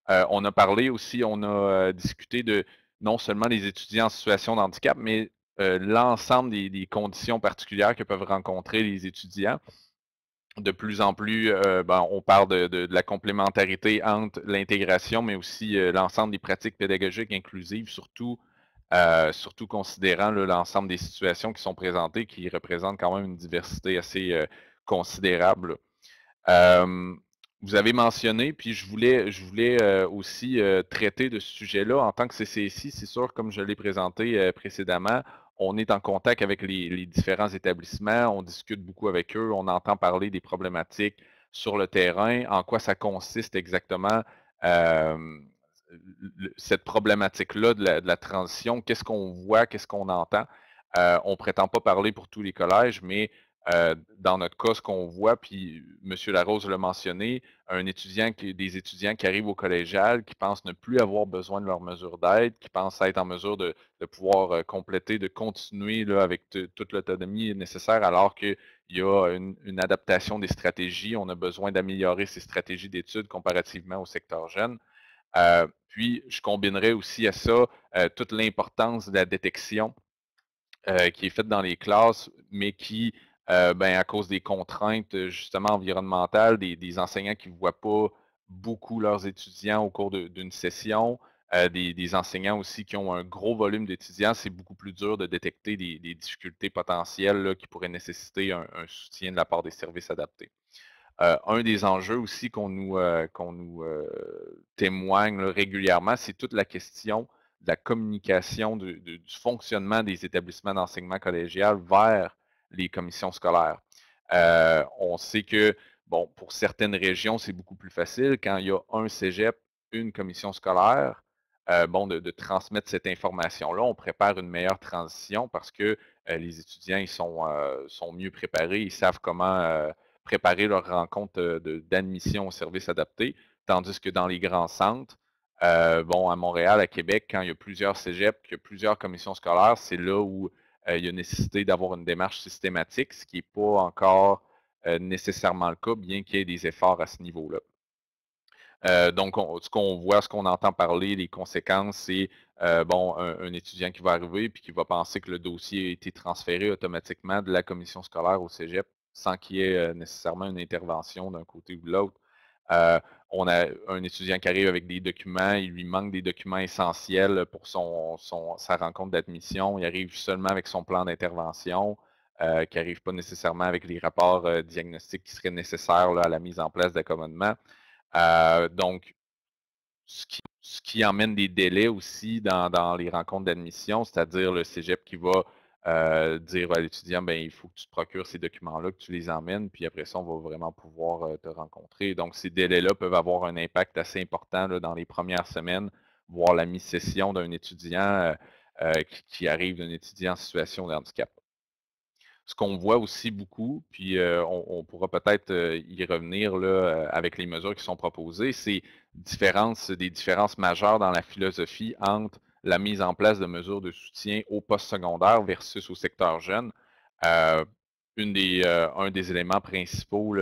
on a parlé aussi, on a discuté de non seulement les étudiants en situation de handicap, mais l'ensemble des, conditions particulières que peuvent rencontrer les étudiants de plus en plus, euh, ben, on parle de, la complémentarité entre l'intégration, mais aussi euh, l'ensemble des pratiques pédagogiques inclusives, surtout, euh, surtout considérant l'ensemble des situations qui sont présentées, qui représentent quand même une diversité assez considérable. vous avez mentionné, puis je voulais, je voulais aussi traiter de ce sujet-là en tant que CCSI, c'est sûr, comme je l'ai présenté précédemment, on est en contact avec les, différents établissements, on discute beaucoup avec eux, on entend parler des problématiques sur le terrain, en quoi ça consiste exactement cette problématique-là de, la transition, qu'est-ce qu'on voit, qu'est-ce qu'on entend? Euh, on ne prétend pas parler pour tous les collèges, mais euh, dans notre cas, ce qu'on voit, puis M. Larose l'a mentionné, un étudiant des étudiants qui arrivent au collégial, qui pensent ne plus avoir besoin de leur mesure d'aide, qui pensent être en mesure de, pouvoir euh, compléter, de continuer là, avec toute l'autonomie nécessaire, alors qu'il y a une, adaptation des stratégies. On a besoin d'améliorer ces stratégies d'études comparativement au secteur jeune. Euh, puis, je combinerai aussi à ça toute l'importance de la détection qui est faite dans les classes, mais qui euh, ben, à cause des contraintes euh, justement environnementales, des, enseignants qui ne voient pas beaucoup leurs étudiants au cours d'une session, euh, des, enseignants aussi qui ont un gros volume d'étudiants, c'est beaucoup plus dur de détecter des, difficultés potentielles qui pourraient nécessiter un, soutien de la part des services adaptés. un des enjeux aussi qu'on nous, nous témoigne régulièrement, c'est toute la question de la communication du fonctionnement des établissements d'enseignement collégial vers les commissions scolaires. Euh, on sait que, bon, pour certaines régions, c'est beaucoup plus facile quand il y a un cégep, une commission scolaire, euh, bon, de, transmettre cette information-là. On prépare une meilleure transition parce que euh, les étudiants, ils sont, sont mieux préparés, ils savent comment préparer leur rencontre d'admission au service adapté, tandis que dans les grands centres, bon, à Montréal, à Québec, quand il y a plusieurs cégeps, qu'il y a plusieurs commissions scolaires, c'est là où euh, il y a nécessité d'avoir une démarche systématique, ce qui n'est pas encore euh, nécessairement le cas, bien qu'il y ait des efforts à ce niveau-là. Euh, donc, ce qu'on voit, ce qu'on entend parler, les conséquences, c'est bon, un, étudiant qui va arriver et qui va penser que le dossier a été transféré automatiquement de la commission scolaire au Cégep sans qu'il y ait nécessairement une intervention d'un côté ou de l'autre. Euh, on a un étudiant qui arrive avec des documents, il lui manque des documents essentiels pour sa rencontre d'admission. Il arrive seulement avec son plan d'intervention, euh, qui n'arrive pas nécessairement avec les rapports euh, diagnostiques qui seraient nécessaires à la mise en place d'accommodement. donc, ce qui, ce emmène des délais aussi dans, dans les rencontres d'admission, c'est-à-dire le cégep qui va euh, dire à l'étudiant, ben, il faut que tu te procures ces documents-là, que tu les emmènes, puis après ça, on va vraiment pouvoir euh, te rencontrer. Donc, ces délais-là peuvent avoir un impact assez important dans les premières semaines, voire la mi-session d'un étudiant euh, qui, arrive d'un étudiant en situation de handicap. Ce qu'on voit aussi beaucoup, puis on, pourra peut-être y revenir là, avec les mesures qui sont proposées, c'est des différences majeures dans la philosophie entre la mise en place de mesures de soutien au poste secondaire versus au secteur jeune. Euh, euh, un des éléments principaux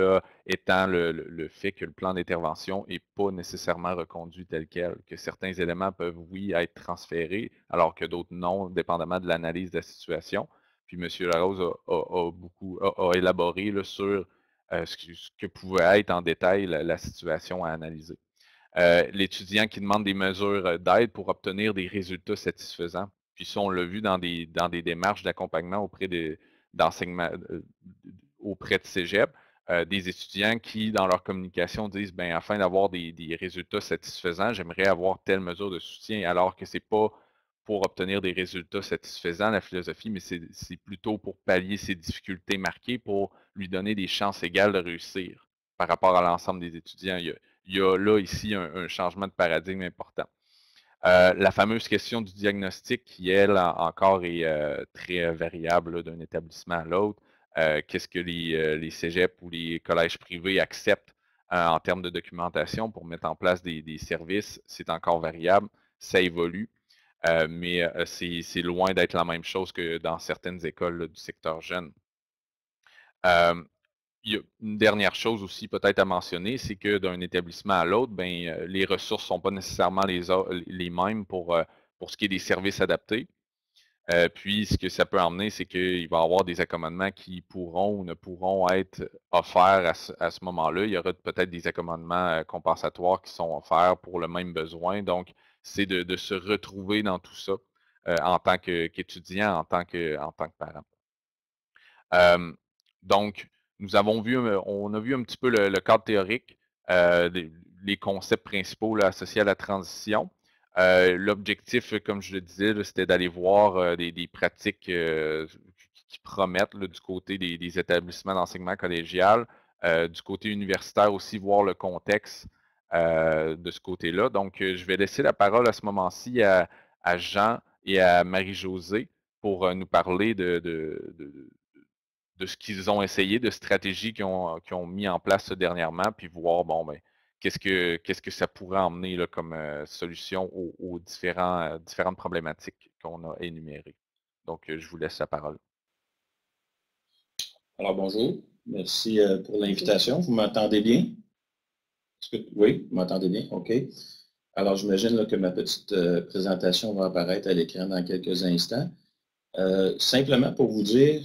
étant le, fait que le plan d'intervention n'est pas nécessairement reconduit tel quel, que certains éléments peuvent, oui, être transférés, alors que d'autres non, dépendamment de l'analyse de la situation. Puis M. Larose a, beaucoup a, élaboré sur ce, que, pouvait être en détail la, situation à analyser. L'étudiant qui demande des mesures d'aide pour obtenir des résultats satisfaisants. Puis ça, on l'a vu dans des, des démarches d'accompagnement auprès d'enseignement auprès de Cégep. Euh, des étudiants qui, dans leur communication, disent ben, afin d'avoir des, résultats satisfaisants, j'aimerais avoir telle mesure de soutien, alors que ce n'est pas pour obtenir des résultats satisfaisants, la philosophie, mais c'est plutôt pour pallier ces difficultés marquées, pour lui donner des chances égales de réussir par rapport à l'ensemble des étudiants. Là, ici, un, changement de paradigme important. Euh, la fameuse question du diagnostic, qui, elle, encore est euh, très variable d'un établissement à l'autre. Euh, qu'est-ce que les, euh, cégeps ou les collèges privés acceptent euh, en termes de documentation pour mettre en place des, services, c'est encore variable, ça évolue, mais c'est loin d'être la même chose que dans certaines écoles du secteur jeune. Il y a une dernière chose aussi peut-être à mentionner, c'est que d'un établissement à l'autre, ben, les ressources ne sont pas nécessairement les, les mêmes pour, pour ce qui est des services adaptés. Euh, puis, ce que ça peut emmener, c'est qu'il va y avoir des accommodements qui pourront ou ne pourront être offerts à ce, moment-là. Il y aura peut-être des accommodements euh, compensatoires qui sont offerts pour le même besoin. Donc, c'est de, se retrouver dans tout ça euh, en tant qu'étudiant, en, tant que, en tant que parent. donc, nous avons vu, on a vu un petit peu le, cadre théorique, les concepts principaux associés à la transition. Euh, l'objectif, comme je le disais, c'était d'aller voir euh, des, pratiques euh, qui promettent du côté des, établissements d'enseignement collégial, du côté universitaire aussi, voir le contexte de ce côté-là. Donc, je vais laisser la parole à ce moment-ci à, Jean et à Marie-Josée pour nous parler de, ce qu'ils ont essayé, de stratégies qu'ils ont, ont, mis en place dernièrement, puis voir, bon, ben, qu'est-ce que, qu'est-ce que ça pourrait emmener là, comme euh, solution aux, différents, euh, différentes problématiques qu'on a énumérées. Donc, euh, je vous laisse la parole. Alors, bonjour. Merci pour l'invitation. Vous m'entendez bien? Oui, vous m'entendez bien? OK. Alors, j'imagine que ma petite présentation va apparaître à l'écran dans quelques instants. simplement pour vous dire,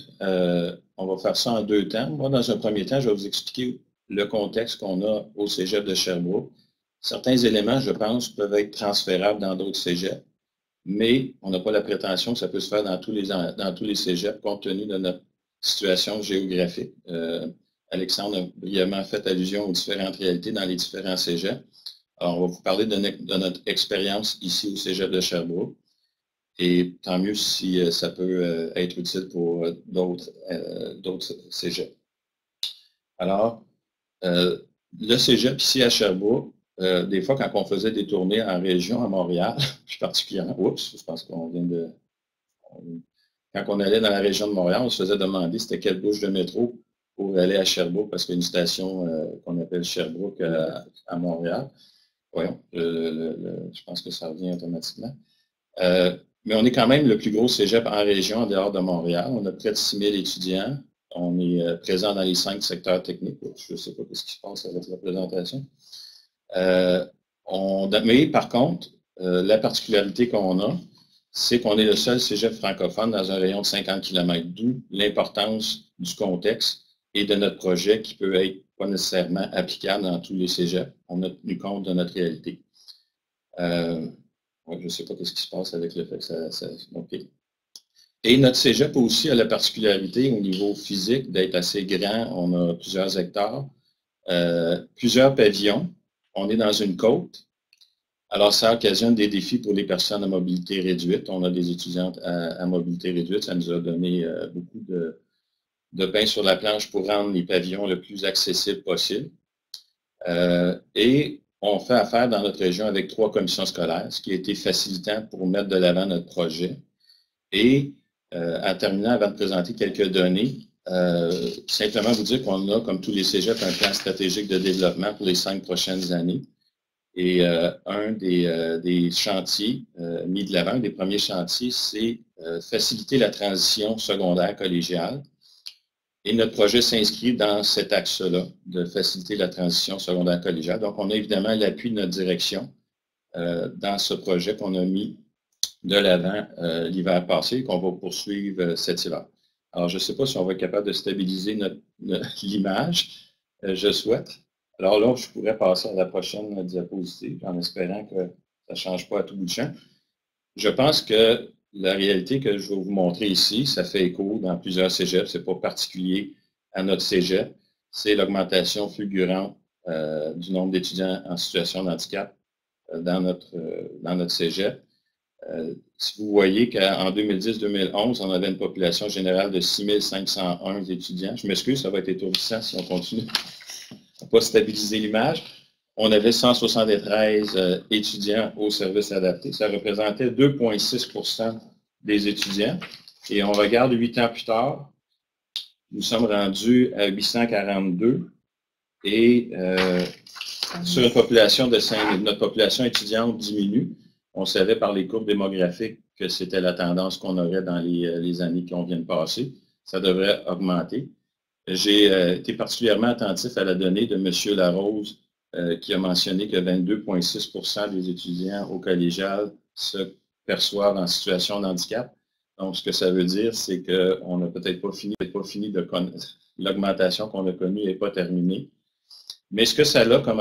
on va faire ça en deux temps. Moi, dans un premier temps, je vais vous expliquer le contexte qu'on a au cégep de Sherbrooke. Certains éléments, je pense, peuvent être transférables dans d'autres cégeps, mais on n'a pas la prétention que ça peut se faire dans tous les, dans tous les cégeps compte tenu de notre situation géographique. Euh, Alexandre a brièvement fait allusion aux différentes réalités dans les différents cégeps. Alors, on va vous parler de, notre expérience ici au cégep de Sherbrooke. Et tant mieux si euh, ça peut euh, être utile pour d'autres cégeps. Alors, euh, le cégep ici à Sherbrooke, euh, des fois, quand on faisait des tournées en région à Montréal, plus particulièrement, oups, je pense qu'on vient de. quand on allait dans la région de Montréal, on se faisait demander c'était quelle bouche de métro pour aller à Sherbrooke, parce qu'il y a une station euh, qu'on appelle Sherbrooke à, Montréal. Voyons, je pense que ça revient automatiquement. Mais on est quand même le plus gros cégep en région en dehors de Montréal. On a près de 6 000 étudiants. On est euh, présent dans les cinq secteurs techniques. Je ne sais pas ce qui se passe avec la présentation. Euh, mais par contre, euh, la particularité qu'on a, c'est qu'on est le seul cégep francophone dans un rayon de 50 km, d'où l'importance du contexte et de notre projet qui peut être pas nécessairement applicable dans tous les cégeps. On a tenu compte de notre réalité. Je ne sais pas ce qui se passe avec le fait que ça... ça et notre cégep aussi a la particularité au niveau physique d'être assez grand. On a plusieurs hectares, euh, plusieurs pavillons. On est dans une côte. Alors, ça occasionne des défis pour les personnes à mobilité réduite. On a des étudiantes à, mobilité réduite. Ça nous a donné euh, beaucoup de, de, pain sur la planche pour rendre les pavillons le plus accessible possible. Euh, et on fait affaire dans notre région avec trois commissions scolaires, ce qui a été facilitant pour mettre de l'avant notre projet. Et euh, en terminant, avant de présenter quelques données, euh, simplement vous dire qu'on a, comme tous les cégeps, un plan stratégique de développement pour les cinq prochaines années. Et euh, un des, chantiers mis de l'avant, des premiers chantiers, c'est faciliter la transition secondaire collégiale. Et notre projet s'inscrit dans cet axe-là, de faciliter la transition secondaire collégiale. Donc, on a évidemment l'appui de notre direction dans ce projet qu'on a mis de l'avant euh, l'hiver passé, qu'on va poursuivre euh, cet hiver. Alors, je ne sais pas si on va être capable de stabiliser l'image. Euh, je souhaite. Alors là, je pourrais passer à la prochaine diapositive en espérant que ça ne change pas à tout bout de champ. Je pense que la réalité que je vais vous montrer ici, ça fait écho dans plusieurs cégeps, ce n'est pas particulier à notre cégep, c'est l'augmentation fulgurante euh, du nombre d'étudiants en situation de handicap euh, dans, notre, dans notre cégep. si vous voyez qu'en 2010-2011, on avait une population générale de 6501 étudiants. Je m'excuse, ça va être étourdissant si on continue pas stabiliser l'image. On avait 173 euh, étudiants au service adapté. Ça représentait 2,6% des étudiants. Et on regarde huit ans plus tard, nous sommes rendus à 842 et euh, sur une population de 5 000. Notre population étudiante diminue. On savait par les courbes démographiques que c'était la tendance qu'on aurait dans les, euh, années qui vient de passer. Ça devrait augmenter. J'ai été particulièrement attentif à la donnée de M. Larose euh, qui a mentionné que 22,6% des étudiants au collégial se perçoivent en situation de handicap. Donc, ce que ça veut dire, c'est qu'on n'a peut-être pas fini, pas fini de l'augmentation qu'on a connue n'est pas terminée. Mais ce que ça a comme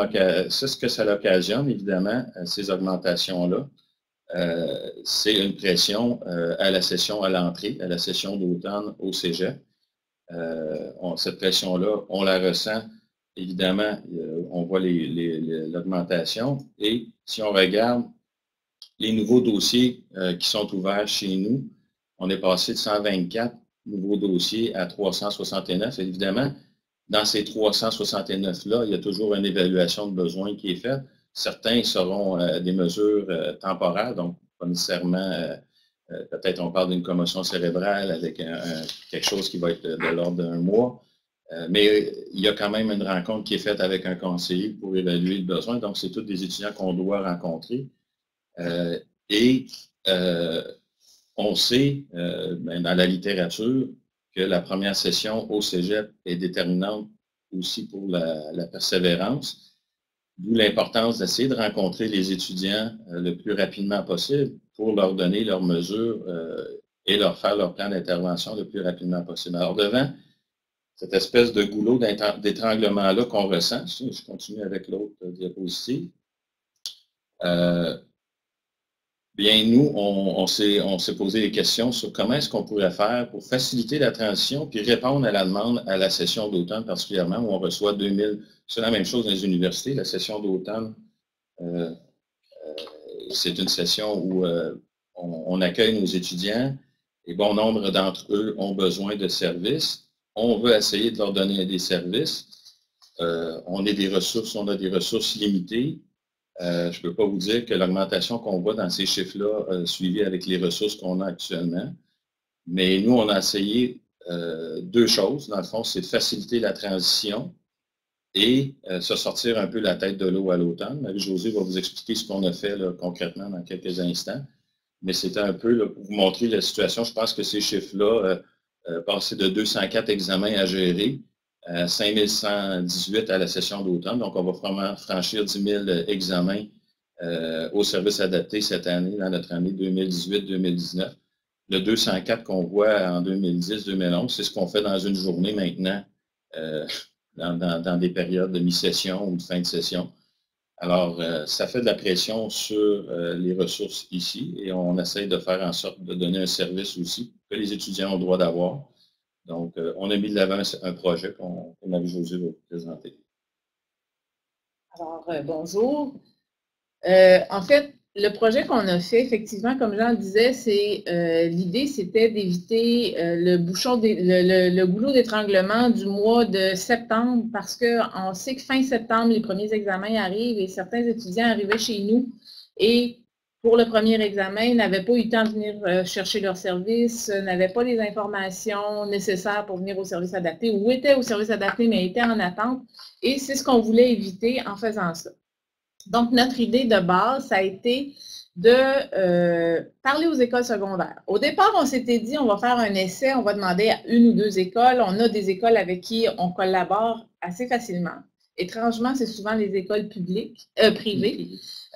ce que ça occasionne, évidemment, euh, ces augmentations-là, c'est une pression à la session à l'entrée, à la session d'automne au Cégep. Euh, cette pression-là, on la ressent. Évidemment, on voit l'augmentation. Et si on regarde les nouveaux dossiers euh, qui sont ouverts chez nous, on est passé de 124 nouveaux dossiers à 369. Évidemment, dans ces 369-là, il y a toujours une évaluation de besoin qui est faite. Certains seront euh, des mesures temporaires, donc pas nécessairement euh, peut-être on parle d'une commotion cérébrale avec quelque chose qui va être de, l'ordre d'un mois. Euh, mais il y a quand même une rencontre qui est faite avec un conseiller pour évaluer le besoin. Donc, c'est tous des étudiants qu'on doit rencontrer. Euh, et on sait ben, dans la littérature que la première session au Cégep est déterminante aussi pour la persévérance, d'où l'importance d'essayer de rencontrer les étudiants le plus rapidement possible pour leur donner leurs mesures euh, et leur faire leur plan d'intervention le plus rapidement possible. Alors, devant cette espèce de goulot d'étranglement-là qu'on ressent, je continue avec l'autre diapositive, euh, bien, nous, on, on s'est posé des questions sur comment est-ce qu'on pourrait faire pour faciliter la transition puis répondre à la demande à la session d'automne particulièrement, où on reçoit 2000, c'est la même chose dans les universités, la session d'automne, euh, c'est une session où euh, on, accueille nos étudiants et bon nombre d'entre eux ont besoin de services. On veut essayer de leur donner des services. Euh, on a des ressources, on a des ressources limitées. Euh, je ne peux pas vous dire que l'augmentation qu'on voit dans ces chiffres-là suivi avec les ressources qu'on a actuellement. Mais nous, on a essayé deux choses. Dans le fond, c'est faciliter la transition et euh, se sortir un peu la tête de l'eau à l'automne. Marie-Josée va vous expliquer ce qu'on a fait concrètement dans quelques instants. Mais c'était un peu pour vous montrer la situation. Je pense que ces chiffres-là, euh, euh passer de 204 examens à gérer à 5118 à la session d'automne. Donc, on va vraiment franchir 10 000 examens euh, au service adapté cette année, dans notre année 2018-2019. Le 204 qu'on voit en 2010-2011, c'est ce qu'on fait dans une journée maintenant dans, des périodes de mi-session ou de fin de session. Alors, euh, ça fait de la pression sur euh, les ressources ici et on essaie de faire en sorte de donner un service aussi que les étudiants ont le droit d'avoir. Donc, euh, on a mis de l'avant un projet qu'on qu Marie-Josée vous présenter. Alors, bonjour. en fait, le projet qu'on a fait, effectivement, comme Jean disait, c'est euh, l'idée, c'était d'éviter euh, le bouchon, le, goulot d'étranglement du mois de septembre parce qu'on sait que fin septembre, les premiers examens arrivent et certains étudiants arrivaient chez nous et pour le premier examen, n'avaient pas eu le temps de venir euh, chercher leur service, n'avaient pas les informations nécessaires pour venir au service adapté ou étaient au service adapté mais étaient en attente. Et c'est ce qu'on voulait éviter en faisant ça. Donc, notre idée de base, ça a été de euh, parler aux écoles secondaires. Au départ, on s'était dit, on va faire un essai, on va demander à une ou deux écoles. On a des écoles avec qui on collabore assez facilement. Étrangement, c'est souvent les écoles publiques, euh, privées,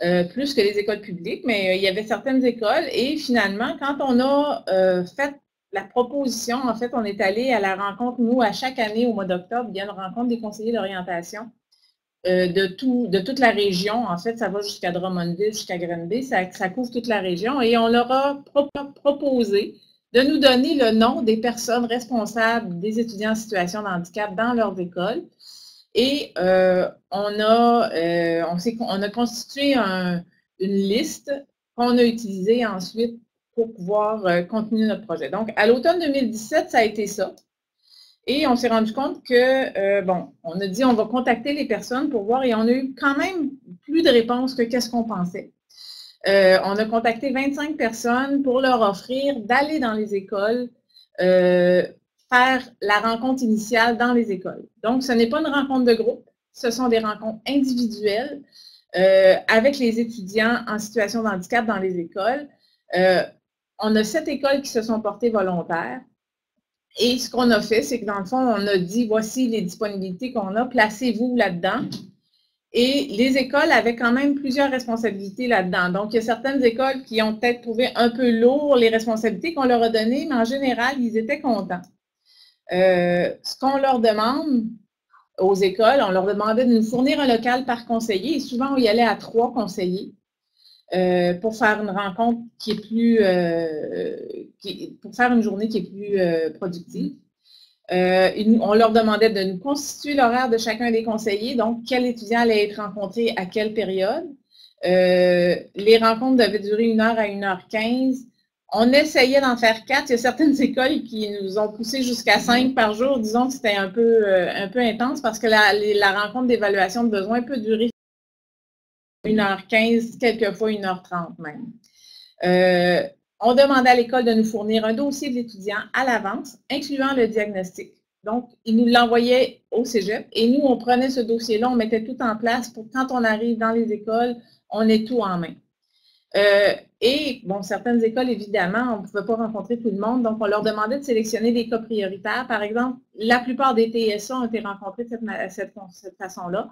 euh, plus que les écoles publiques, mais il y avait certaines écoles. Et finalement, quand on a fait la proposition, en fait, on est allé à la rencontre, nous, à chaque année au mois d'octobre, il y a une rencontre des conseillers d'orientation euh, de, tout, de toute la région. En fait, ça va jusqu'à Drummondville, jusqu'à Granby, ça, ça, couvre toute la région. Et on leur a proposé de nous donner le nom des personnes responsables des étudiants en situation de handicap dans leurs écoles. Et euh, on, a, euh, a constitué une liste qu'on a utilisée ensuite pour pouvoir continuer notre projet. Donc, à l'automne 2017, ça a été ça. Et on s'est rendu compte que, euh, bon, on a dit on va contacter les personnes pour voir et on a eu quand même plus de réponses que qu'est-ce qu'on pensait. Euh, on a contacté 25 personnes pour leur offrir d'aller dans les écoles, euh, faire la rencontre initiale dans les écoles. Donc, ce n'est pas une rencontre de groupe, ce sont des rencontres individuelles avec les étudiants en situation de handicap dans les écoles. on a sept écoles qui se sont portées volontaires. Et ce qu'on a fait, c'est que dans le fond, on a dit, voici les disponibilités qu'on a, placez-vous là-dedans. Et les écoles avaient quand même plusieurs responsabilités là-dedans. Donc, il y a certaines écoles qui ont peut-être trouvé un peu lourd les responsabilités qu'on leur a données, mais en général, ils étaient contents. Euh, ce qu'on leur demande aux écoles, on leur demandait de nous fournir un local par conseiller. Et souvent, on y allait à trois conseillers. Euh, pour faire une rencontre qui est plus, euh, pour faire une journée qui est plus productive. on leur demandait de nous constituer l'horaire de chacun des conseillers, donc quel étudiant allait être rencontré à quelle période. les rencontres devaient durer une heure à une heure quinze. On essayait d'en faire quatre. Il y a certaines écoles qui nous ont poussé jusqu'à cinq par jour. Disons que c'était un peu, peu intense parce que la, rencontre d'évaluation de besoins peut durer 1h15, quelquefois 1h30 même. Euh, on demandait à l'école de nous fournir un dossier de à l'avance, incluant le diagnostic. Donc, ils nous l'envoyaient au cégep et nous, on prenait ce dossier-là, on mettait tout en place pour quand on arrive dans les écoles, on ait tout en main. Euh, et, bon, certaines écoles, évidemment, on ne pouvait pas rencontrer tout le monde, donc on leur demandait de sélectionner des cas prioritaires. Par exemple, la plupart des TSA ont été rencontrés de cette, façon-là.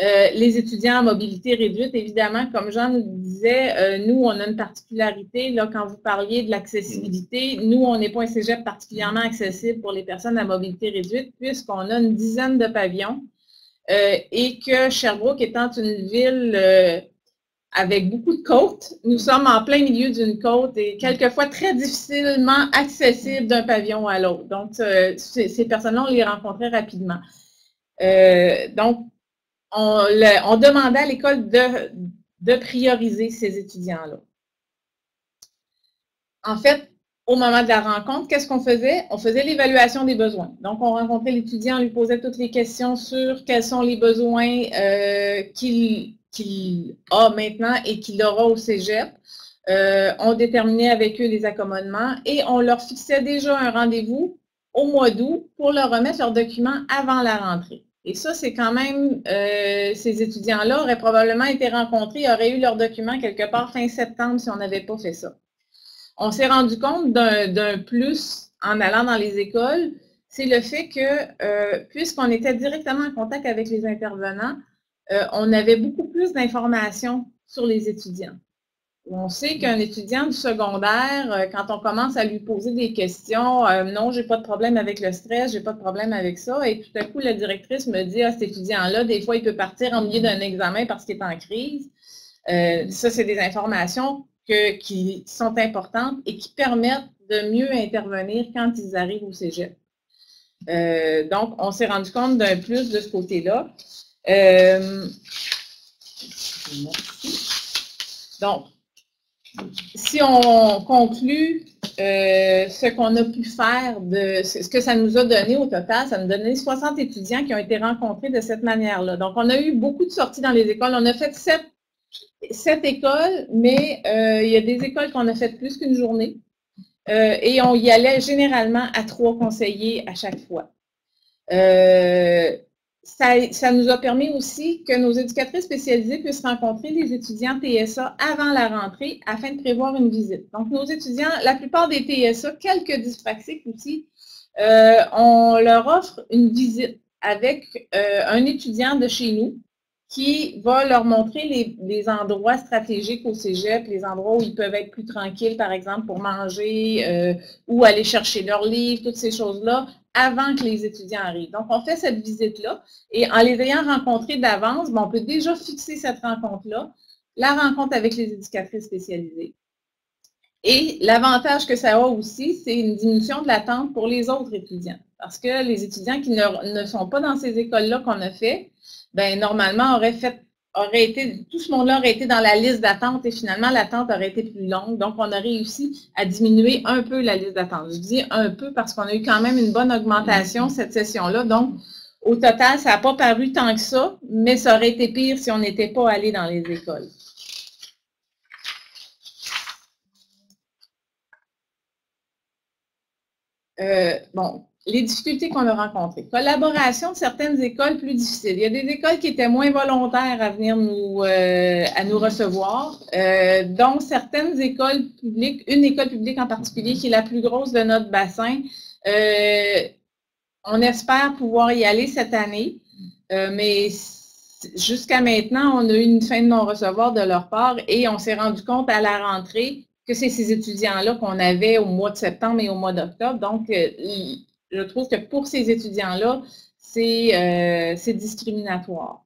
Euh, les étudiants à mobilité réduite, évidemment, comme Jean nous disait, euh, nous, on a une particularité, là, quand vous parliez de l'accessibilité, nous, on n'est pas un cégep particulièrement accessible pour les personnes à mobilité réduite, puisqu'on a une dizaine de pavillons et que Sherbrooke étant une ville avec beaucoup de côtes. Nous sommes en plein milieu d'une côte et quelquefois très difficilement accessible d'un pavillon à l'autre. Donc, ces personnes-là, on les rencontrait rapidement. Euh, donc, on, demandait à l'école de, prioriser ces étudiants-là. En fait, au moment de la rencontre, qu'est-ce qu'on faisait? On faisait l'évaluation des besoins. Donc, on rencontrait l'étudiant, on lui posait toutes les questions sur quels sont les besoins euh, qu'il qu'il a maintenant et qu'il aura au cégep. Euh, on déterminait avec eux les accommodements et on leur fixait déjà un rendez-vous au mois d'août pour leur remettre leurs documents avant la rentrée. Et ça, c'est quand même, euh, ces étudiants-là auraient probablement été rencontrés, auraient eu leurs documents quelque part fin septembre si on n'avait pas fait ça. On s'est rendu compte d'un plus en allant dans les écoles, c'est le fait que, euh, puisqu'on était directement en contact avec les intervenants, euh, on avait beaucoup plus d'informations sur les étudiants. On sait qu'un étudiant du secondaire, euh, quand on commence à lui poser des questions, euh, non, j'ai pas de problème avec le stress, j'ai pas de problème avec ça, et tout à coup, la directrice me dit, à ah, cet étudiant-là, des fois, il peut partir en milieu d'un examen parce qu'il est en crise. ça, c'est des informations qui sont importantes et qui permettent de mieux intervenir quand ils arrivent au cégep. donc, on s'est rendu compte d'un plus de ce côté-là. Euh, donc, si on conclut euh, ce qu'on a pu faire, de ce que ça nous a donné au total, ça nous a donné 60 étudiants qui ont été rencontrés de cette manière-là. Donc, on a eu beaucoup de sorties dans les écoles. On a fait sept, écoles, mais euh, il y a des écoles qu'on a fait plus qu'une journée. et on y allait généralement à trois conseillers à chaque fois ça, nous a permis aussi que nos éducatrices spécialisées puissent rencontrer les étudiants TSA avant la rentrée afin de prévoir une visite. Donc, nos étudiants, la plupart des TSA, quelques dyspraxiques aussi, euh, on leur offre une visite avec euh, un étudiant de chez nous qui va leur montrer les, endroits stratégiques au cégep, les endroits où ils peuvent être plus tranquilles, par exemple, pour manger euh, ou aller chercher leurs livres, toutes ces choses-là, avant que les étudiants arrivent. Donc, on fait cette visite-là et en les ayant rencontrés d'avance, on peut déjà fixer cette rencontre-là, la rencontre avec les éducatrices spécialisées. Et l'avantage que ça a aussi, c'est une diminution de l'attente pour les autres étudiants. Parce que les étudiants qui ne, sont pas dans ces écoles-là qu'on a fait, ben normalement, aurait fait aurait été, tout ce monde-là aurait été dans la liste d'attente et finalement, l'attente aurait été plus longue. Donc, on a réussi à diminuer un peu la liste d'attente. Je dis un peu parce qu'on a eu quand même une bonne augmentation cette session-là. Donc, au total, ça n'a pas paru tant que ça, mais ça aurait été pire si on n'était pas allé dans les écoles. Euh, bon, les difficultés qu'on a rencontrées. Collaboration de certaines écoles plus difficiles. Il y a des écoles qui étaient moins volontaires à venir nous, euh, à nous recevoir, euh, dont certaines écoles publiques, une école publique en particulier qui est la plus grosse de notre bassin. Euh, on espère pouvoir y aller cette année, mais jusqu'à maintenant, on a eu une fin de non-recevoir de leur part et on s'est rendu compte à la rentrée que c'est ces étudiants-là qu'on avait au mois de septembre et au mois d'octobre. Donc, je trouve que pour ces étudiants-là, c'est euh, discriminatoire.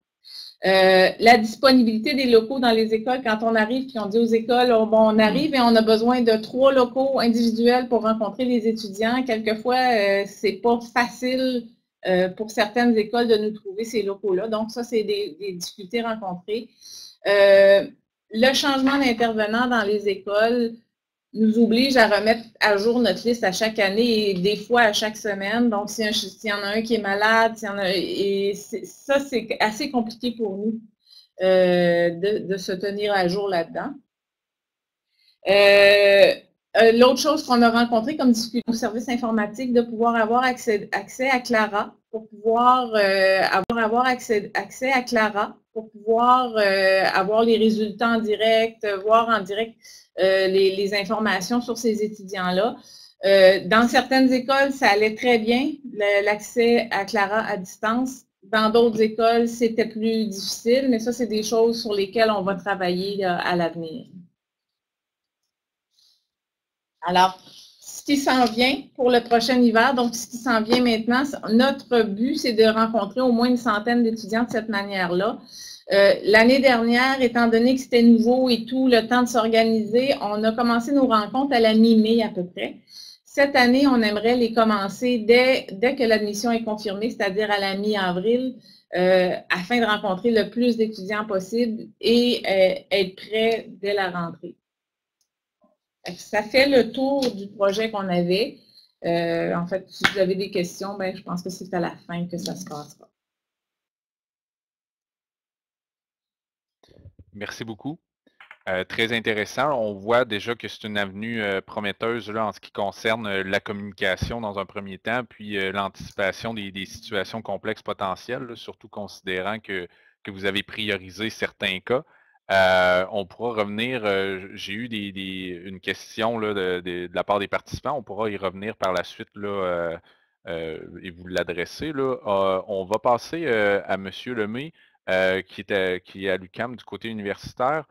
Euh, la disponibilité des locaux dans les écoles, quand on arrive, puis on dit aux écoles, oh, bon, on arrive et on a besoin de trois locaux individuels pour rencontrer les étudiants. Quelquefois, euh, c'est pas facile euh, pour certaines écoles de nous trouver ces locaux-là. Donc, ça, c'est des, difficultés rencontrées. le changement d'intervenants dans les écoles, nous oblige à remettre à jour notre liste à chaque année et des fois à chaque semaine. Donc, s'il y, en a un qui est malade, et ça, c'est assez compliqué pour nous euh, de, se tenir à jour là-dedans. Euh, euh, l'autre chose qu'on a rencontré comme difficulté au service informatique, de pouvoir avoir accès, à Clara, pour pouvoir avoir, accès, à Clara, pour pouvoir avoir les résultats en direct, voir en direct euh, les, informations sur ces étudiants-là. Euh, dans certaines écoles, ça allait très bien, l'accès à Clara à distance. Dans d'autres écoles, c'était plus difficile, mais ça, c'est des choses sur lesquelles on va travailler à l'avenir. Alors, ce qui s'en vient pour le prochain hiver, donc ce qui s'en vient maintenant, notre but, c'est de rencontrer au moins une centaine d'étudiants de cette manière-là. Euh, l'année dernière, étant donné que c'était nouveau et tout, le temps de s'organiser, on a commencé nos rencontres à la mi-mai à peu près. Cette année, on aimerait les commencer dès, dès que l'admission est confirmée, c'est-à-dire à la mi-avril, euh, afin de rencontrer le plus d'étudiants possible et euh, être prêt dès la rentrée. Ça fait le tour du projet qu'on avait. en fait, si vous avez des questions, ben, je pense que c'est à la fin que ça se passera. Merci beaucoup. Euh, très intéressant. On voit déjà que c'est une avenue euh, prometteuse là, en ce qui concerne euh, la communication dans un premier temps, puis l'anticipation des, situations complexes potentielles, surtout considérant que, que, vous avez priorisé certains cas. On pourra revenir, j'ai eu une question de, la part des participants, on pourra y revenir par la suite là, et vous l'adresser. on va passer à M. Lemay. Euh, qui, est à l'UCAM du côté universitaire.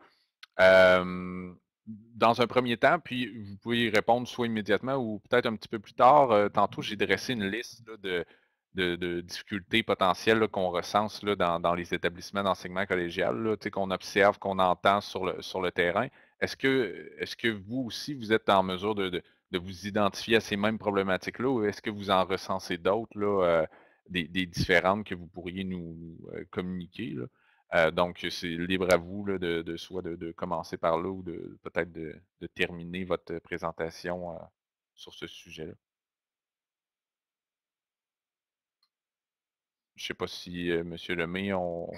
dans un premier temps, puis vous pouvez y répondre soit immédiatement ou peut-être un petit peu plus tard. Euh, tantôt, j'ai dressé une liste de, de, difficultés potentielles qu'on recense là, dans, les établissements d'enseignement collégial, qu'on observe, qu'on entend sur le, sur le terrain. Est-ce que, est que vous aussi, vous êtes en mesure de, vous identifier à ces mêmes problématiques-là ou est-ce que vous en recensez d'autres euh, des, différentes que vous pourriez nous, euh, communiquer. Euh, donc, c'est libre à vous de, de, soit de, commencer par là ou de peut-être de, terminer votre présentation sur ce sujet-là. Je ne sais pas si M. Lemay, on...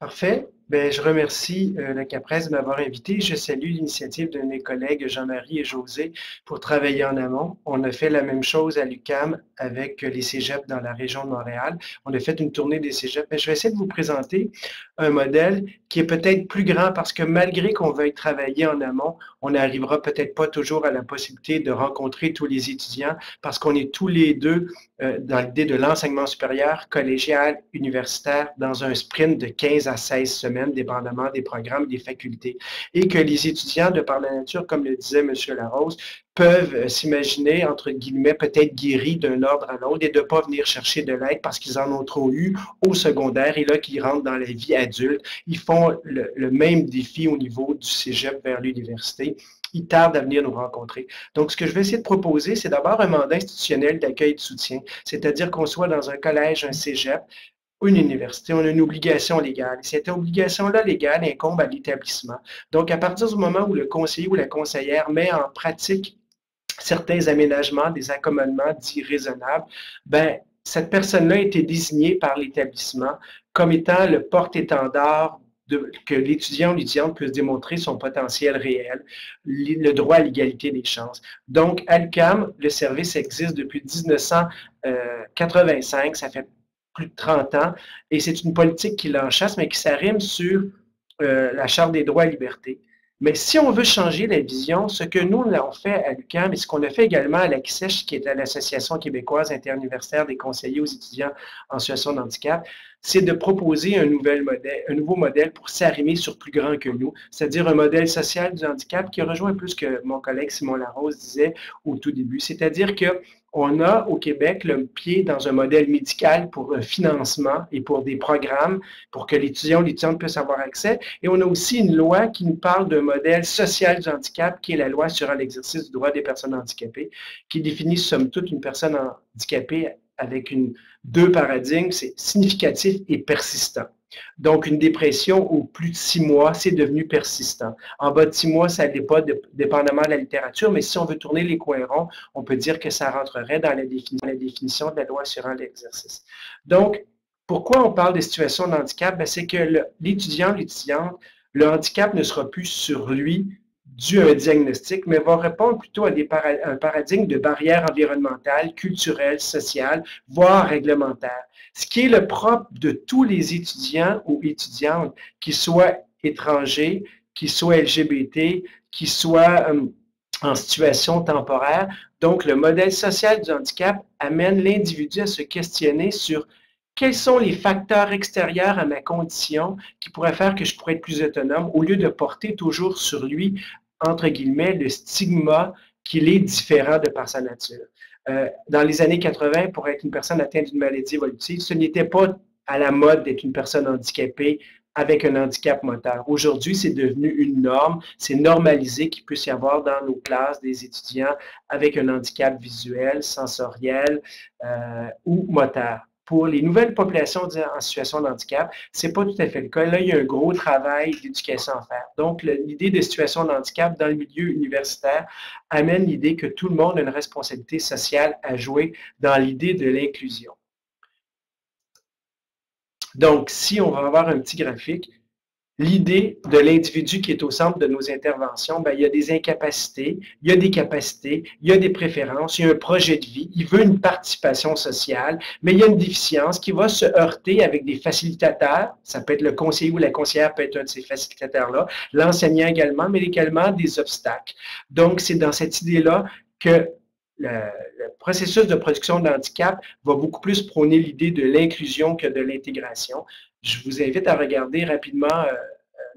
Parfait. Bien, je remercie euh, le CAPRES de m'avoir invité. Je salue l'initiative de mes collègues Jean-Marie et José pour travailler en amont. On a fait la même chose à l'UCAM avec les cégeps dans la région de Montréal. On a fait une tournée des cégeps. Mais je vais essayer de vous présenter un modèle qui est peut-être plus grand parce que malgré qu'on veuille travailler en amont, on n'arrivera peut-être pas toujours à la possibilité de rencontrer tous les étudiants parce qu'on est tous les deux euh, dans l'idée de l'enseignement supérieur, collégial, universitaire, dans un sprint de 15 à 16 semaines, dépendamment des programmes, des facultés. Et que les étudiants, de par la nature, comme le disait M. Larose, peuvent euh, s'imaginer, entre guillemets, peut-être guéris d'un ordre à l'autre et de ne pas venir chercher de l'aide parce qu'ils en ont trop eu au secondaire et là qu'ils rentrent dans la vie adulte. Ils font le, le même défi au niveau du cégep vers l'université ils tardent à venir nous rencontrer. Donc, ce que je vais essayer de proposer, c'est d'abord un mandat institutionnel d'accueil et de soutien, c'est-à-dire qu'on soit dans un collège, un cégep, une université, on a une obligation légale. Cette obligation-là légale incombe à l'établissement. Donc, à partir du moment où le conseiller ou la conseillère met en pratique certains aménagements, des accommodements dits raisonnables, ben, cette personne-là a été désignée par l'établissement comme étant le porte-étendard que l'étudiant ou l'étudiante puisse démontrer son potentiel réel, le droit à l'égalité des chances. Donc, ALCAM, le service existe depuis 1985, ça fait plus de 30 ans, et c'est une politique qui l'enchasse, mais qui s'arrime sur euh, la Charte des droits et libertés. Mais si on veut changer la vision, ce que nous, avons fait à l'UQAM et ce qu'on a fait également à l'ACSECH, qui est l'Association québécoise interuniversitaire des conseillers aux étudiants en situation de handicap, c'est de proposer un, nouvel modèle, un nouveau modèle pour s'arrimer sur plus grand que nous, c'est-à-dire un modèle social du handicap qui rejoint plus ce que mon collègue Simon Larose disait au tout début, c'est-à-dire que on a au Québec le pied dans un modèle médical pour un financement et pour des programmes pour que l'étudiant ou l'étudiante puisse avoir accès. Et on a aussi une loi qui nous parle d'un modèle social du handicap, qui est la loi sur l'exercice du droit des personnes handicapées, qui définit somme toute une personne handicapée avec une, deux paradigmes, c'est significatif et persistant. Donc, une dépression au plus de six mois, c'est devenu persistant. En bas de six mois, ça pas dépendamment de la littérature, mais si on veut tourner les coins on peut dire que ça rentrerait dans la définition, de la loi assurant l'exercice. Donc, pourquoi on parle des situations de handicap? Ben, c'est que l'étudiant, l'étudiante, le handicap ne sera plus sur lui, dû à un diagnostic, mais va répondre plutôt à, un paradigme de barrières environnementales, culturelles, sociales, voire réglementaires. Ce qui est le propre de tous les étudiants ou étudiantes, qui soient étrangers, qui soient LGBT, qui soient euh, en situation temporaire. Donc, le modèle social du handicap amène l'individu à se questionner sur quels sont les facteurs extérieurs à ma condition qui pourraient faire que je pourrais être plus autonome au lieu de porter toujours sur lui entre guillemets, le stigma qu'il est différent de par sa nature. Euh, dans les années 80, pour être une personne atteinte d'une maladie évolutive, ce n'était pas à la mode d'être une personne handicapée avec un handicap moteur. Aujourd'hui, c'est devenu une norme, c'est normalisé qu'il puisse y avoir dans nos classes des étudiants avec un handicap visuel, sensoriel euh, ou moteur pour les nouvelles populations en situation de handicap, ce n'est pas tout à fait le cas. Là, il y a un gros travail d'éducation à faire. Donc, l'idée de situation de handicap dans le milieu universitaire amène l'idée que tout le monde a une responsabilité sociale à jouer dans l'idée de l'inclusion. Donc, si on va avoir un petit graphique, l'idée de l'individu qui est au centre de nos interventions, ben, il y a des incapacités, il y a des capacités, il y a des préférences, il y a un projet de vie, il veut une participation sociale, mais il y a une déficience qui va se heurter avec des facilitateurs, ça peut être le conseiller ou la conseillère peut être un de ces facilitateurs-là, l'enseignant également, mais également des obstacles. Donc, c'est dans cette idée-là que le, processus de production de handicap va beaucoup plus prôner l'idée de l'inclusion que de l'intégration. Je vous invite à regarder rapidement euh,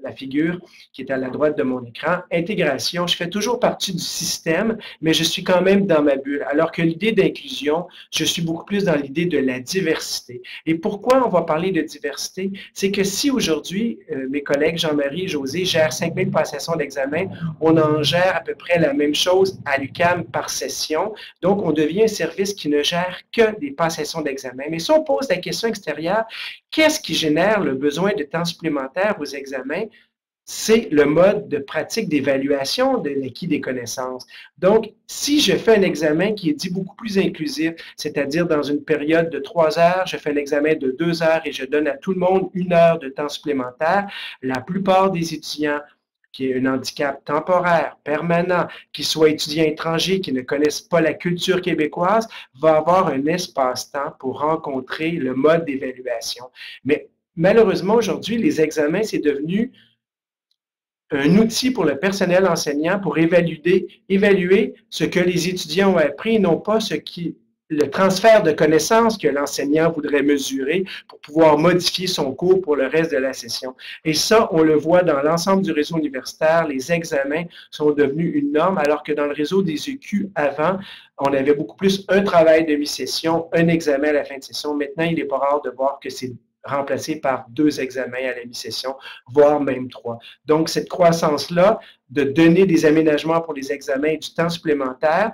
la figure qui est à la droite de mon écran. Intégration, je fais toujours partie du système, mais je suis quand même dans ma bulle. Alors que l'idée d'inclusion, je suis beaucoup plus dans l'idée de la diversité. Et pourquoi on va parler de diversité? C'est que si aujourd'hui, euh, mes collègues Jean-Marie et José gèrent 5000 passations d'examen, on en gère à peu près la même chose à l'UCAM par session. Donc, on devient un service qui ne gère que des passations d'examen. Mais si on pose la question extérieure, qu'est-ce qui génère le besoin de temps supplémentaire aux examens? c'est le mode de pratique d'évaluation de l'acquis des connaissances. Donc, si je fais un examen qui est dit beaucoup plus inclusif, c'est-à-dire dans une période de trois heures, je fais un examen de deux heures et je donne à tout le monde une heure de temps supplémentaire, la plupart des étudiants qui aient un handicap temporaire, permanent, qui soient étudiants étrangers, qui ne connaissent pas la culture québécoise, vont avoir un espace-temps pour rencontrer le mode d'évaluation. Mais malheureusement, aujourd'hui, les examens, c'est devenu un outil pour le personnel enseignant pour évaluer, évaluer ce que les étudiants ont appris, non pas ce qui, le transfert de connaissances que l'enseignant voudrait mesurer pour pouvoir modifier son cours pour le reste de la session. Et ça, on le voit dans l'ensemble du réseau universitaire, les examens sont devenus une norme, alors que dans le réseau des EQ, avant, on avait beaucoup plus un travail de mi-session, un examen à la fin de session. Maintenant, il n'est pas rare de voir que c'est remplacé par deux examens à la mi-session, voire même trois. Donc, cette croissance-là de donner des aménagements pour les examens et du temps supplémentaire,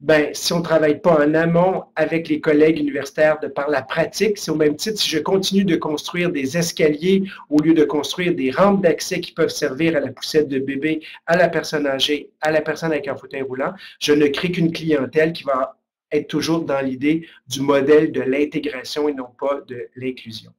ben, si on ne travaille pas en amont avec les collègues universitaires de par la pratique, c'est au même titre si je continue de construire des escaliers au lieu de construire des rampes d'accès qui peuvent servir à la poussette de bébé, à la personne âgée, à la personne avec un fauteuil roulant, je ne crée qu'une clientèle qui va être toujours dans l'idée du modèle de l'intégration et non pas de l'inclusion.